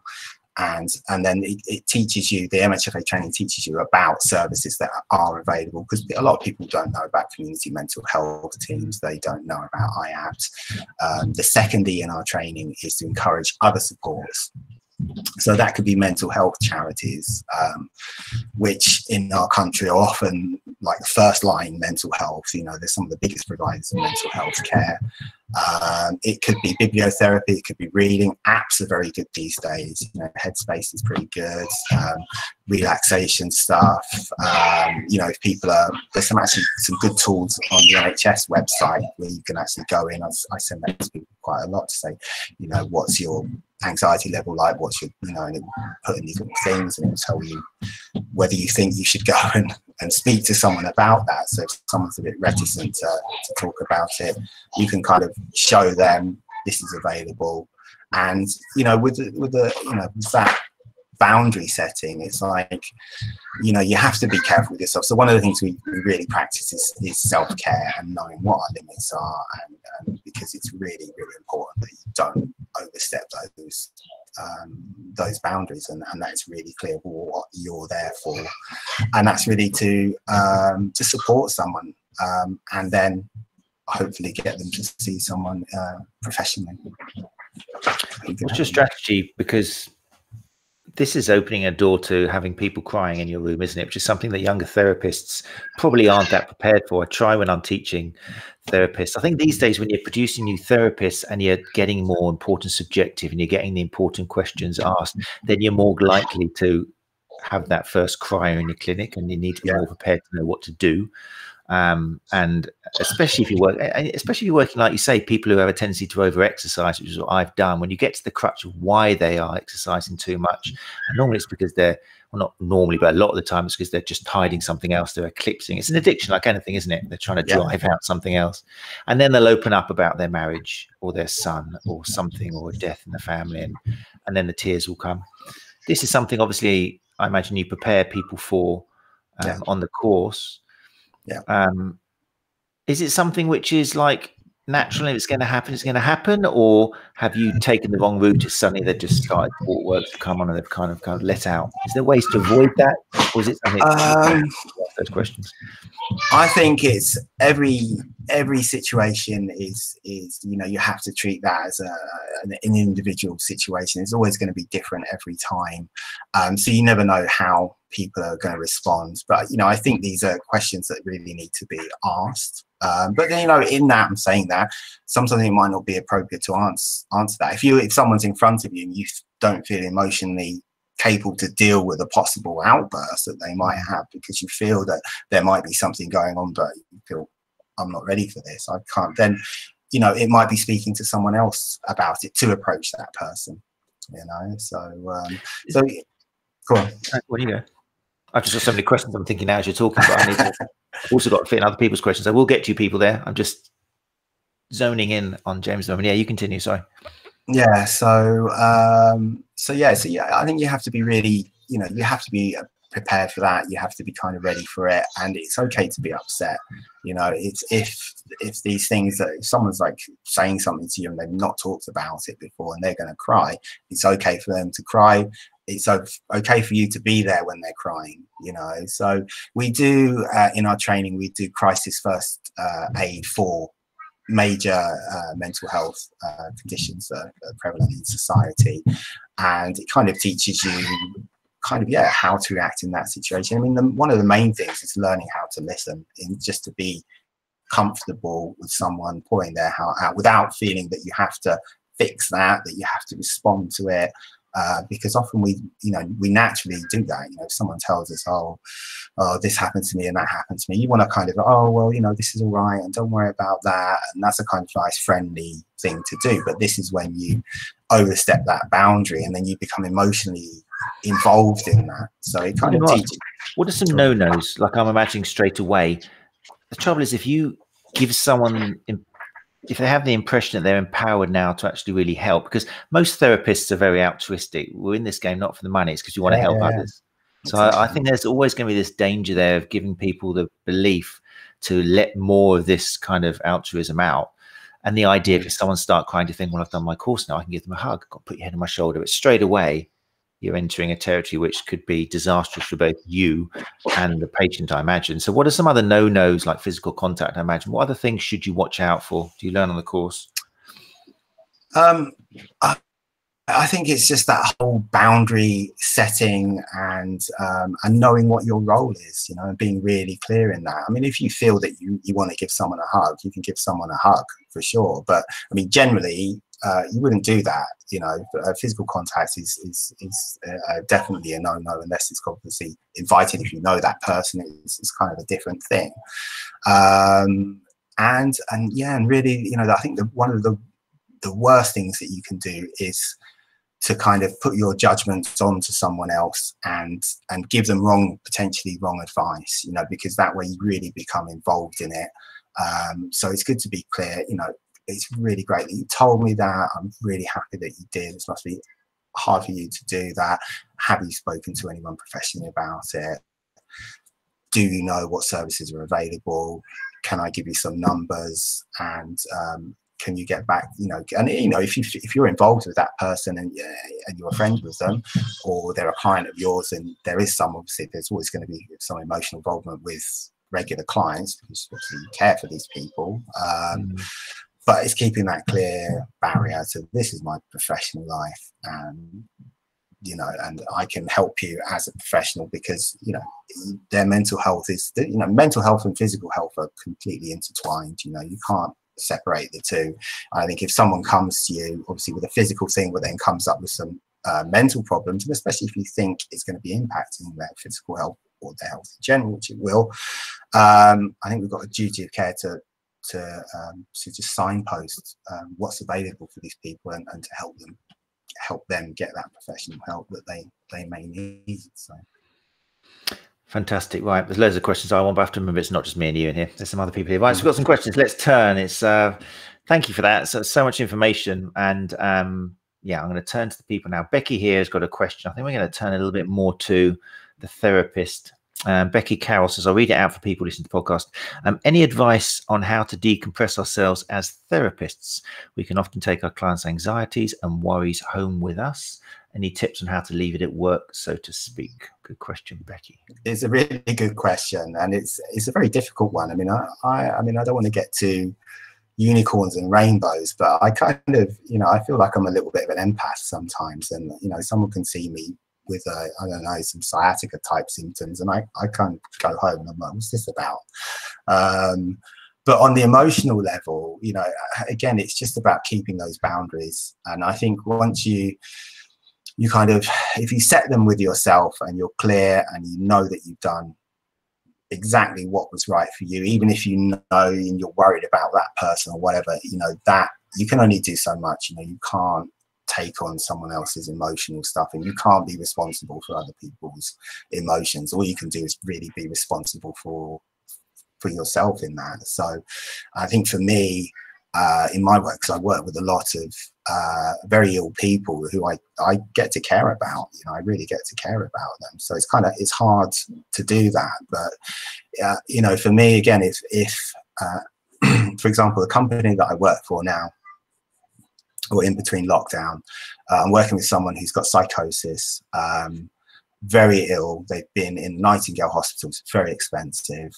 and and then it, it, teaches you the MHFA training teaches you about services that are available because a lot of people don't know about community mental health teams they don't know about IAPT um, the second E in our training is to encourage other supports so that could be mental health charities, um, which in our country are often like first line mental health. You know, they're some of the biggest providers of mental health care. Um, it could be bibliotherapy, it could be reading. Apps are very good these days. You know, Headspace is pretty good. Um, relaxation stuff. Um, you know, if people are there's some actually some good tools on the NHS website where you can actually go in. I, I send that to people quite a lot to say, you know, what's your anxiety level like? What's your, you know, and put in these little things and it'll tell you whether you think you should go and, and speak to someone about that. So if someone's a bit reticent to, to talk about it, you can kind of show them this is available. And, you know, with the, with the, you know, that boundary setting it's like you know you have to be careful with yourself. So one of the things we, we really practice is, is self-care and knowing what our limits are and, and, because it's really really important that you don't overstep those um, those boundaries. And, and that's really clear what you're there for. And that's really to um, to support someone um, and then hopefully get them to see someone uh, professionally what's your strategy because this is opening a door to having people crying in your room, isn't it? Which is something that younger therapists probably aren't that prepared for. I try when I'm teaching therapists. I think these days, when you're producing new therapists and you're getting more important subjective and you're getting the important questions asked, then you're more likely to have that first crier in your clinic and you need to be yeah. more prepared to know what to do um, and especially if you work, especially if you're working like you say, people who have a tendency to over exercise, which is what I've done. When you get to the crutch of why they are exercising too much, and normally it's because they're well, not normally, but a lot of the time it's because they're just hiding something else. They're eclipsing. It's an addiction, like anything, isn't it? They're trying to drive yeah. out something else, and then they'll open up about their marriage or their son or something or a death in the family, and and then the tears will come. This is something, obviously, I imagine you prepare people for um, yeah. on the course yeah. Um, is it something which is like naturally it's going to happen, it's going to happen, or have you taken the wrong route? It's suddenly they've just started work to come on and they've kind of kind of let out. Is there ways to avoid that, or is it something? Um, those questions. I think it's every every situation is is you know you have to treat that as a an, an individual situation. It's always going to be different every time, um, so you never know how people are going to respond. But you know, I think these are questions that really need to be asked. Um, but then, you know, in that I'm saying that sometimes it might not be appropriate to answer answer that. If you if someone's in front of you and you don't feel emotionally capable to deal with a possible outburst that they might have because you feel that there might be something going on, but you feel I'm not ready for this. I can't. Then, you know, it might be speaking to someone else about it to approach that person. You know, so um, so go on. What do you go? I've just got so many questions. I'm thinking now as you're talking, but I need to also got to fit in other people's questions. I will get to you people there. I'm just zoning in on James moment. Yeah, you continue. Sorry. Yeah. So, um, so yeah. So yeah, I think you have to be really, you know, you have to be prepared for that. You have to be kind of ready for it, and it's okay to be upset. You know, it's if if these things that if someone's like saying something to you and they've not talked about it before and they're going to cry, it's okay for them to cry. It's okay for you to be there when they're crying. You know, so we do uh, in our training we do crisis first uh, aid for major uh, mental health uh, conditions that are prevalent in society. And it kind of teaches you kind of yeah how to react in that situation. I mean the, one of the main things is learning how to listen and just to be comfortable with someone pouring their heart out without feeling that you have to fix that that you have to respond to it uh, because often we, you know, we naturally do that. You know, if someone tells us, "Oh, oh, this happened to me and that happened to me," you want to kind of, "Oh, well, you know, this is all right, and don't worry about that," and that's a kind of nice, friendly thing to do. But this is when you overstep that boundary, and then you become emotionally involved in that. So it kind of teaches. What are some no-nos? Like I'm imagining straight away. The trouble is, if you give someone if they have the impression that they're empowered now to actually really help, because most therapists are very altruistic. We're in this game not for the money; it's because you want to help yeah, others. So I, I, think there's always going to be this danger there of giving people the belief to let more of this kind of altruism out. And the idea, hmm. if someone start crying to think, well, I've done my course now, I can give them a hug, Got put your head on my shoulder. But straight away, you're entering a territory which could be disastrous for both you and the patient, I imagine. So, what are some other no nos like physical contact? I imagine. What other things should you watch out for? Do you learn on the course? Um, I, I think it's just that whole boundary setting and um, and knowing what your role is, you know, and being really clear in that. I mean, if you feel that you, you want to give someone a hug, you can give someone a hug for sure. But I mean, generally, uh, you wouldn't do that. You know, uh, physical contact is is is uh, definitely a no no unless it's obviously invited. If you know that person, it's, it's kind of a different thing. Um, and and yeah, and really, you know, I think the one of the the worst things that you can do is to kind of put your judgments onto someone else and and give them wrong potentially wrong advice you know because that way you really become involved in it um, so it's good to be clear you know it's really great that you told me that. I'm really happy that you did. This must be hard for you to do that. Have you spoken to anyone professionally about it? Do you know what services are available? Can I give you some numbers? And um, can you get back? You know, and you know, if you if you're involved with that person and and you're friends with them, or they're a client of yours, and there is some obviously there's always going to be some emotional involvement with regular clients because obviously you care for these people. Um, mm but it's keeping that clear barrier to this is my professional life and you know and i can help you as a professional because you know their mental health is you know mental health and physical health are completely intertwined you know you can't separate the two. I think if someone comes to you obviously with a physical thing but then comes up with some uh, mental problems and especially if you think it's going to be impacting their physical health or their health in general which it will um, i think we've got a duty of care to to um, to just signpost um, what's available for these people and, and to help them help them get that professional help that they they may need. So. Fantastic. Right. There's loads of questions I want, but I have to remember it's not just me and you in here. There's some other people here. Right. So we've got some questions. Let's turn. It's uh thank you for that. So so much information. And um yeah, I'm going to turn to the people now. Becky here has got a question. I think we're going to turn a little bit more to the therapist um, Becky Carroll says, I'll read it out for people listening to the podcast. Um, any advice on how to decompress ourselves as therapists? We can often take our clients' anxieties and worries home with us. Any tips on how to leave it at work, so to speak? Good question, Becky. It's a really good question, and it's it's a very difficult one. I mean, I I, I mean, I don't want to get to unicorns and rainbows, but I kind of, you know, I feel like I'm a little bit of an empath sometimes, and you know, someone can see me with uh, I don't know some sciatica type symptoms, and I I of go home and I'm like, what's this about? Um, but on the emotional level, you know, again, it's just about keeping those boundaries. And I think once you you kind of if you set them with yourself and you're clear and you know that you've done exactly what was right for you, even if you know and you're worried about that person or whatever, you know, that you can only do so much. You know, you can't take on someone else's emotional stuff and you can't be responsible for other people's emotions all you can do is really be responsible for for yourself in that so i think for me uh, in my work because I work with a lot of uh, very ill people who I, I get to care about. You know, I really get to care about them. So it's kind of it's hard to do that. But uh, you know, for me again, if if uh, for example, the company that I work for now, or in between lockdown, uh, I'm working with someone who's got psychosis. Um, very ill. They've been in Nightingale hospitals, very expensive,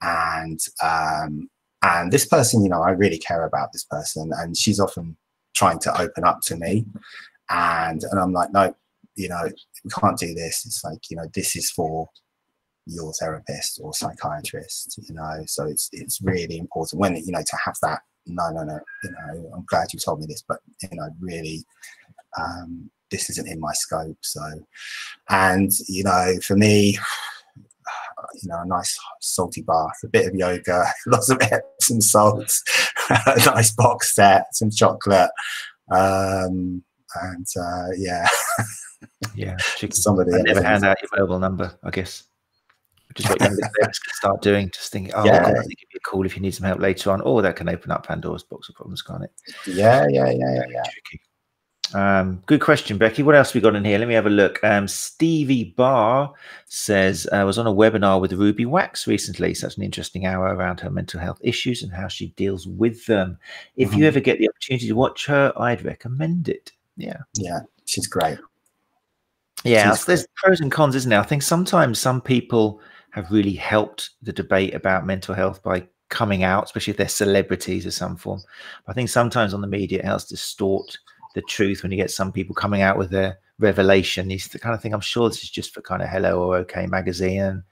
and um, and this person you know i really care about this person and she's often trying to open up to me and and i'm like no you know we can't do this it's like you know this is for your therapist or psychiatrist you know so it's it's really important when you know to have that no no no you know i'm glad you told me this but you know really um this isn't in my scope so and you know for me you know, a nice salty bath, a bit of yoga, lots of Epsom salts, a nice box set, some chocolate, um, and uh, yeah, yeah. Somebody never hand out your mobile number, I guess. Just what younger can start doing. Just think, oh, yeah. God, I think it'd be cool if you need some help later on. Or that can open up Pandora's box of problems, can't it? Yeah, yeah, yeah, yeah, yeah. Tricky. Um, good question, Becky. What else we got in here? Let me have a look. Um, Stevie Barr says I uh, was on a webinar with Ruby Wax recently. Such an interesting hour around her mental health issues and how she deals with them. If mm-hmm. you ever get the opportunity to watch her, I'd recommend it. Yeah, yeah, she's great. Yeah, she's there's great. pros and cons, isn't there? I think sometimes some people have really helped the debate about mental health by coming out, especially if they're celebrities of some form. I think sometimes on the media it helps distort the truth when you get some people coming out with their revelation. He's the kind of thing I'm sure this is just for kind of Hello or OK magazine. And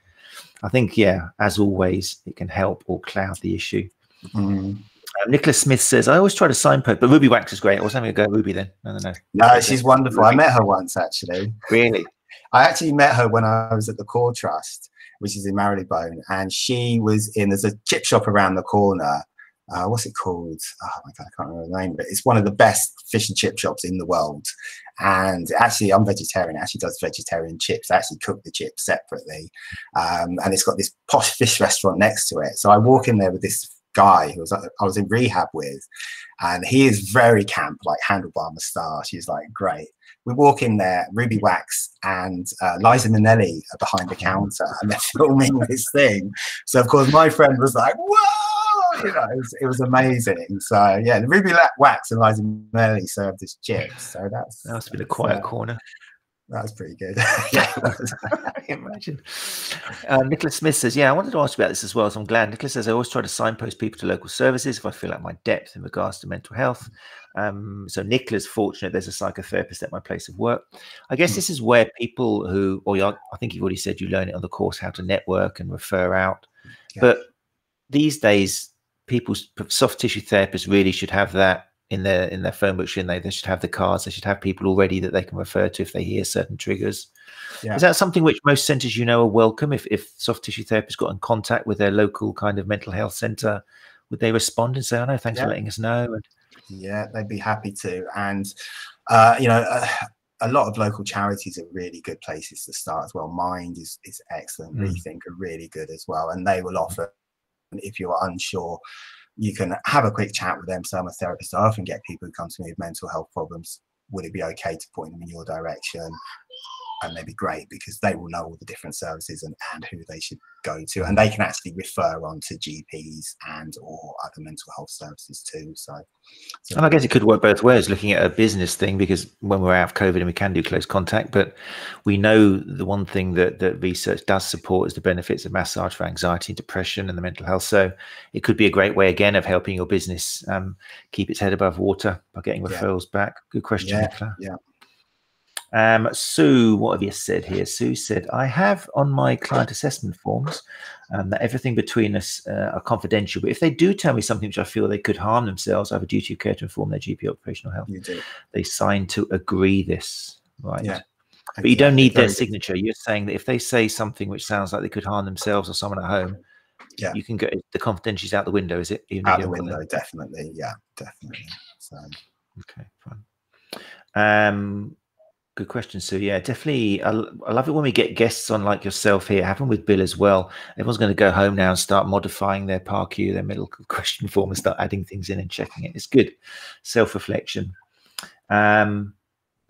I think, yeah, as always, it can help or cloud the issue. Mm. Um, Nicholas Smith says, I always try to signpost, but Ruby Wax is great. I was having a go at Ruby then. No, no, no. No, she's wonderful. Ruby. I met her once actually. Really? I actually met her when I was at the Core Trust, which is in Marylebone, and she was in, there's a chip shop around the corner uh, what's it called? Oh my god, I can't remember the name, but it's one of the best fish and chip shops in the world. And actually, I'm vegetarian. It actually does vegetarian chips. I actually cook the chips separately, um, and it's got this posh fish restaurant next to it. So I walk in there with this guy who was I was in rehab with, and he is very camp, like handlebar moustache. He's like great. We walk in there, Ruby Wax and uh, Liza Minnelli are behind the counter, and they're filming this thing. So of course, my friend was like, "Whoa!" you know, it was, it was, amazing. So yeah, the Ruby Wax and Liza Minnelli served as chips. So that's that must be the quiet uh, corner. That was pretty good. yeah, imagine. Uh, Nicholas Smith says, "Yeah, I wanted to ask about this as well. So I'm glad." Nicholas says, "I always try to signpost people to local services if I feel like my depth in regards to mental health." Um, so Nicholas, fortunate, there's a psychotherapist at my place of work. I guess mm. this is where people who, or I think you've already said you learn it on the course how to network and refer out, yeah. but these days people's soft tissue therapists really should have that in their in their phone book, shouldn't they? They should have the cards. They should have people already that they can refer to if they hear certain triggers. Yeah. Is that something which most centres you know are welcome? If if soft tissue therapists got in contact with their local kind of mental health centre, would they respond and say, "Oh no, thanks yeah. for letting us know"? And, yeah, they'd be happy to. And uh, you know, uh, a lot of local charities are really good places to start as well. Mind is is excellent. Mm. Rethink are really good as well, and they will offer if you're unsure, you can have a quick chat with them. So I'm a therapist. I often get people who come to me with mental health problems. Would it be okay to point them in your direction? And they'd be great because they will know all the different services and, and who they should go to and they can actually refer on to gps and or other mental health services too so, so and i guess it could work both ways looking at a business thing because when we're out of covid and we can do close contact but we know the one thing that that research does support is the benefits of massage for anxiety and depression and the mental health. So it could be a great way again of helping your business um, keep its head above water by getting referrals yeah. back. Good question yeah, yeah um, Sue, what have you said here? Sue said, I have on my client assessment forms um, that everything between us uh, are confidential. But if they do tell me something which I feel they could harm themselves, I have a duty of care to inform their GP occupational health. They sign to agree this, right? Yeah. But you don't need their signature. You're saying that if they say something which sounds like they could harm themselves or someone at home, yeah, you can get the confidentiality out the window. Is it? Even out the window, definitely. Yeah, definitely. So okay, fine. Um, good question. So yeah, definitely. I, I, love it when we get guests on like yourself here. Happened with Bill as well. Everyone's going to go home now and start modifying their PARQ, their middle question form, and start adding things in and checking it. It's good. Self reflection. Um,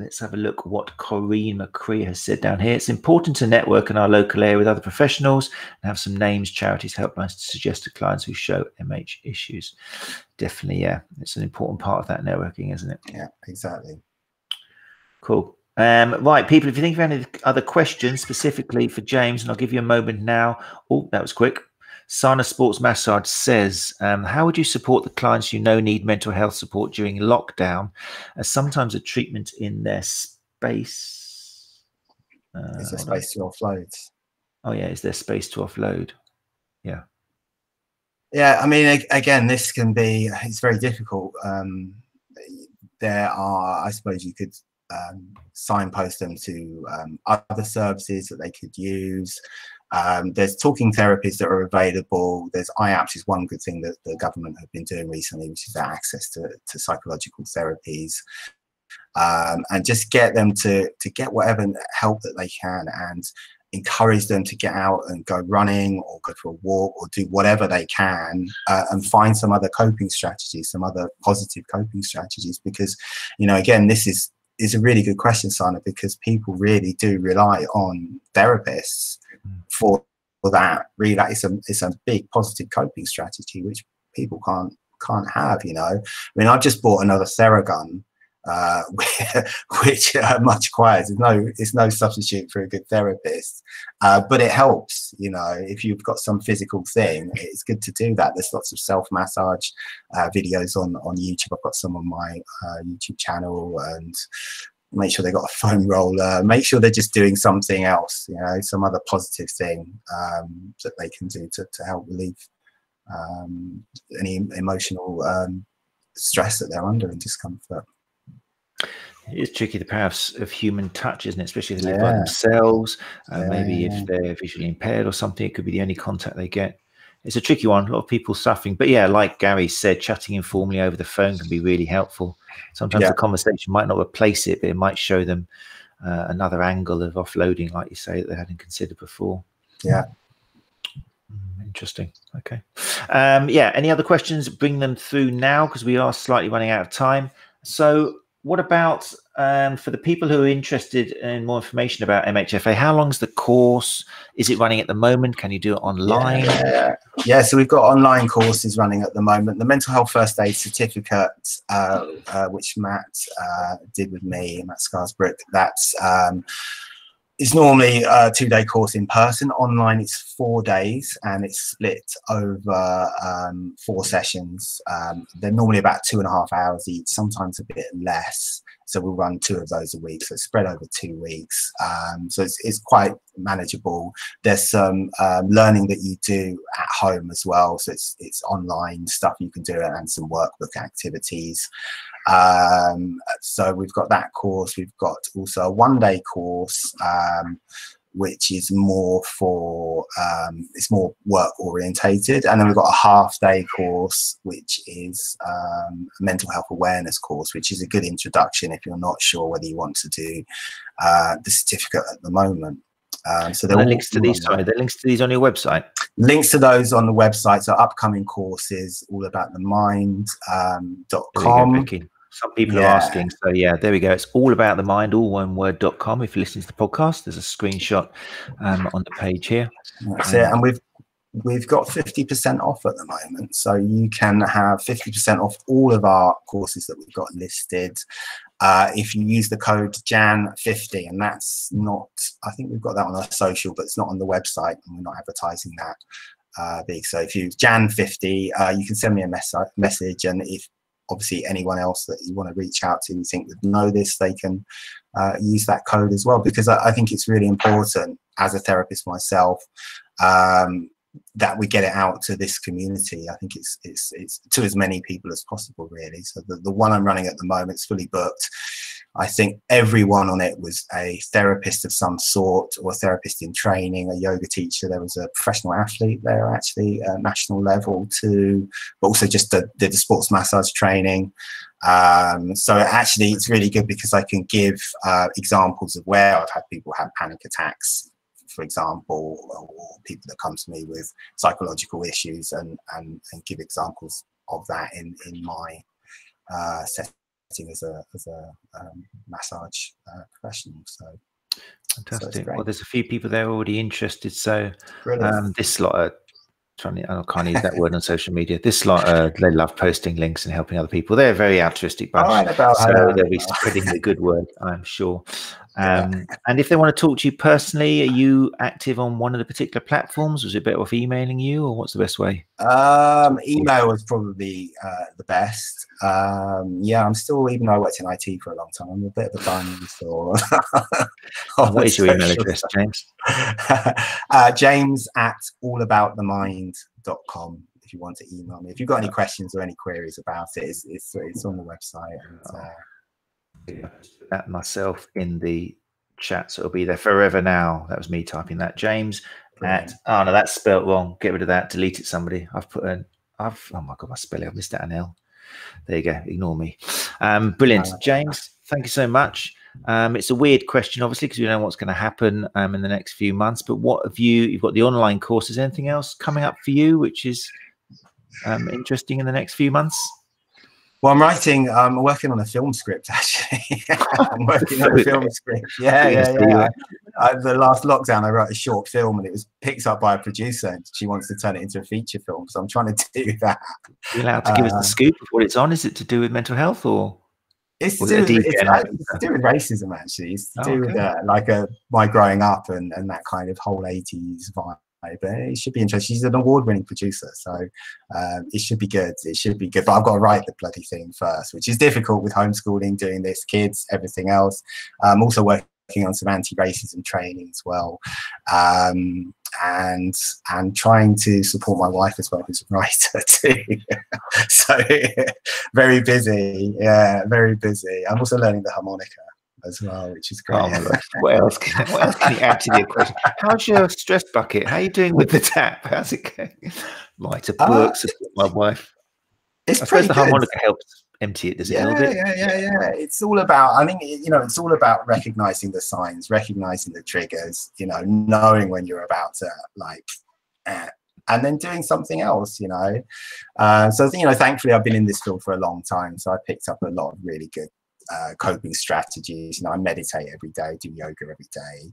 let's have a look what Corrine McCree has said down here. It's important to network in our local area with other professionals and have some names, charities, helplines to suggest to clients who show MH issues. Definitely, yeah. It's an important part of that networking, isn't it? Yeah, exactly. Cool. Um, right, people, if you think of any other questions specifically for James, and I'll give you a moment now. Oh, that was quick. Sana Sports Massage says, um, How would you support the clients you know need mental health support during lockdown, as sometimes a treatment in their space? Uh, is there space to offload? Oh, yeah, is there space to offload? Yeah. Yeah, I mean, again, this can be, it's very difficult. Um, there are, I suppose you could um, signpost them to um, other services that they could use. Um, there's talking therapies that are available. There's IAPT is one good thing that the government have been doing recently, which is access to, to psychological therapies. Um, and just get them to to get whatever help that they can and encourage them to get out and go running or go for a walk or do whatever they can uh, and find some other coping strategies some other positive coping strategies because you know again this is is a really good question Sana because people really do rely on therapists for, for that. Really, that is a it's a big positive coping strategy which people can't can't have. You know, I mean, I've just bought another Theragun, uh, which uh, much quieter. It's no it's no substitute for a good therapist, uh, but it helps. You know, if you've got some physical thing, it's good to do that. There's lots of self massage uh, videos on on YouTube. I've got some on my uh, YouTube channel and make sure they've got a foam roller, make sure they're just doing something else, you know, some other positive thing um, that they can do to, to help relieve um, any emotional um, stress that they're under and discomfort. It's tricky the power of human touch, isn't it? Especially if they live yeah. by themselves. Uh, yeah, maybe yeah. if they're visually impaired or something, it could be the only contact they get it's a tricky one. A lot of people suffering, but yeah, like Gary said, chatting informally over the phone can be really helpful. Sometimes the conversation might not replace it, but it might show them uh, another angle of offloading, like you say, that they hadn't considered before. Yeah. Mm, interesting. Okay. Um, yeah. Any other questions? Bring them through now because we are slightly running out of time. So, what about um, for the people who are interested in more information about MHFA? How long is the course? Is it running at the moment? Can you do it online? Yeah, yeah. so we've got online courses running at the moment. The mental health first aid certificate, uh, uh, which Matt uh, did with me, Matt Scaysbrook, that's um, it's normally a two day course in person. Online, it's four days and it's split over um, four sessions. Um, they're normally about two and a half hours each, sometimes a bit less. So we'll run two of those a week. So spread over two weeks. Um, so it's, it's quite manageable. There's some um, learning that you do at home as well. So it's, it's online stuff you can do and some workbook activities. Um, so we've got that course. We've got also a one day course, um, which is more for, um, it's more work orientated. And then we've got a half day course, which is um, a mental health awareness course, which is a good introduction if you're not sure whether you want to do uh, the certificate at the moment. Um, so there are links to these. Sorry, the links to these on your website. Links to those on the website. So upcoming courses, all about the mind um, dot com. Some people yeah. are asking. So yeah, there we go. It's all about the mind, all one word.com. If you're listening to the podcast, there's a screenshot um, on the page here. That's um, it. And we've we've got 50% off at the moment. So you can have 50% off all of our courses that we've got listed. Uh, if you use the code JAN50, and that's not, I think we've got that on our social, but it's not on the website, and we're not advertising that. Uh, big. So if you Jan50, uh, you can send me a mess- message, and if obviously anyone else that you want to reach out to you think would know this they can uh, use that code as well because I, I, think it's really important as a therapist myself um, that we get it out to this community. I think it's it's it's to as many people as possible really. So the, the one i'm running at the moment is fully booked I think everyone on it was a therapist of some sort or a therapist in training, a yoga teacher. There was a professional athlete there, actually, at national level too, but also just did the sports massage training. Um, so actually, it's really good because I can give uh, examples of where I've had people have panic attacks, for example, or people that come to me with psychological issues, and and, and give examples of that in in my uh, setting as a as a um, massage uh, professional. So. Fantastic. So well, there's a few people there already interested. So um, this lot are trying to, I can't use that word on social media. This lot, uh, they love posting links and helping other people. They're a very altruistic bunch. Oh, so they'll be spreading the good word, I'm sure. Um. And if they want to talk to you personally, are you active on one of the particular platforms? Was it better off emailing you, or what's the best way? Um, email was probably uh, the best. Um, yeah, I'm still, even though I worked in IT for a long time, I'm a bit of a dinosaur. what is your email address, James? uh, James at allaboutthemind.com if you want to email me. If you've got any questions or any queries about it, it's, it's, it's on the website. And, uh, that myself in the chat, so it'll be there forever now. That was me typing that. James Brilliant. at oh no, that's spelt wrong. Get rid of that. Delete it. Somebody. I've put an. I've oh my god, my spelling. I've missed out an L. There you go. Ignore me. Um, brilliant, James. Thank you so much. Um, it's a weird question, obviously, because we don't know what's going to happen um, in the next few months. But what have you? You've got the online courses. Anything else coming up for you, which is um, interesting in the next few months? Well, I'm writing. I'm working on a film script actually. I'm working on a film script. Yeah, yeah, yeah. I, the last lockdown, I wrote a short film, and it was picked up by a producer, and she wants to turn it into a feature film. So I'm trying to do that. You're allowed to give uh, us the uh, scoop of what it's on? Is it to do with mental health or? It's to, do, it's, it's to do with racism, actually. It's to oh, do okay. with uh, like a, my growing up and, and that kind of whole 80s vibe but it should be interesting. She's an award-winning producer, so um, it should be good. It should be good. But I've got to write the bloody thing first, which is difficult with homeschooling, doing this, kids, everything else. I'm also working on some anti-racism training as well. Um, and and trying to support my wife as well, who's a writer too. so very busy, yeah, very busy. I'm also learning the harmonica as well, which is great. Oh what else? Can, what else can you add to the equation? How's your stress bucket? How are you doing with the tap? How's it going? Write a book, uh, support my wife. It's I suppose the harmonica helps empty it. Does it? Yeah, yeah, yeah, yeah. It's all about. I mean, you know, it's all about recognizing the signs, recognizing the triggers. You know, knowing when you're about to like. Uh, and then doing something else, you know. Uh, so, you know, thankfully, I've been in this field for a long time, so I picked up a lot of really good uh, coping strategies. You know, I meditate every day, do yoga every day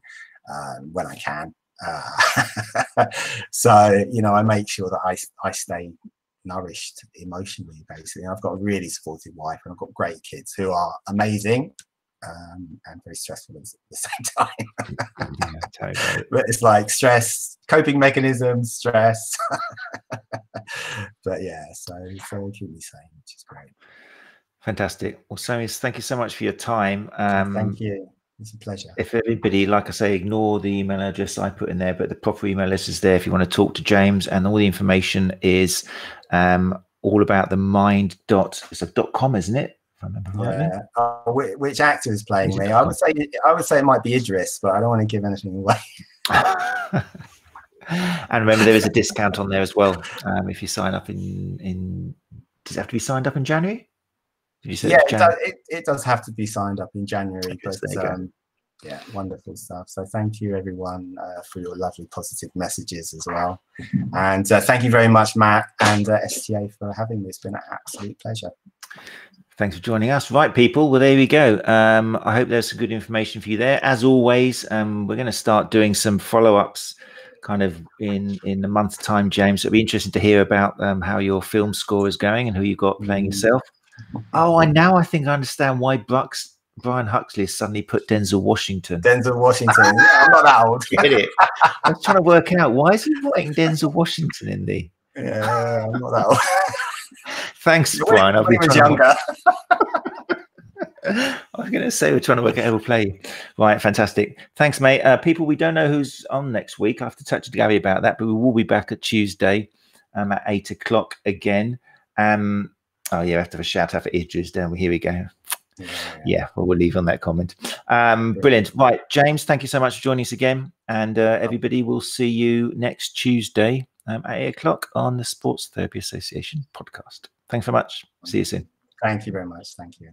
um, when I can. Uh, so you know, I make sure that I I stay nourished emotionally. Basically, I've got a really supportive wife, and I've got great kids who are amazing. Um, and very stressful at the same time. yeah, totally. But it's like stress, coping mechanisms, stress. but yeah, so so keep me sane, which is great. Fantastic. Well, Sammy, thank you so much for your time. Um, thank you. It's a pleasure. If everybody, like I say, ignore the email address I put in there, but the proper email list is there if you want to talk to James, and all the information is um, all about the mind dot it's a dot com, isn't it? If I remember yeah. Uh, which, which, actor is playing me? I would say I would say it might be Idris, but I don't want to give anything away. and remember, there is a discount on there as well um, if you sign up in in. Does it have to be signed up in January? Yeah, it does, it, it, does have to be signed up in January, but um, yeah, wonderful stuff. So thank you everyone uh, for your lovely positive messages as well. And uh, thank you very much, Matt and uh, STA for having me. It's been an absolute pleasure. Thanks for joining us. Right, people. Well, there we go. Um, I hope there's some good information for you there. As always, um, we're going to start doing some follow-ups kind of in in a month's time, James. It'll be interesting to hear about um, how your film score is going and who you've got playing mm. yourself. Oh, I now I think I understand why Bucks Brian Huxley suddenly put Denzel Washington. Denzel Washington. yeah, I'm not that old. Get it? I was trying to work out why is he putting Denzel Washington in the. Yeah, I'm not that old. Thanks, Brian. I'll be younger. I was going to say we're trying to work out who will play. Right, fantastic. Thanks, mate. Uh, people, we don't know who's on next week. I have to touch to Gary about that, but we will be back at Tuesday um, at eight o'clock again. Um, Oh yeah, we have to have a shout out for Idris, don't we? Here we go. Yeah, yeah well, we'll leave on that comment. Um, brilliant. Right, James, thank you so much for joining us again. And uh, everybody, we'll see you next Tuesday um, at 8 o'clock on the Sports Therapy Association podcast. Thanks very much. See you soon. Thank you very much. Thank you.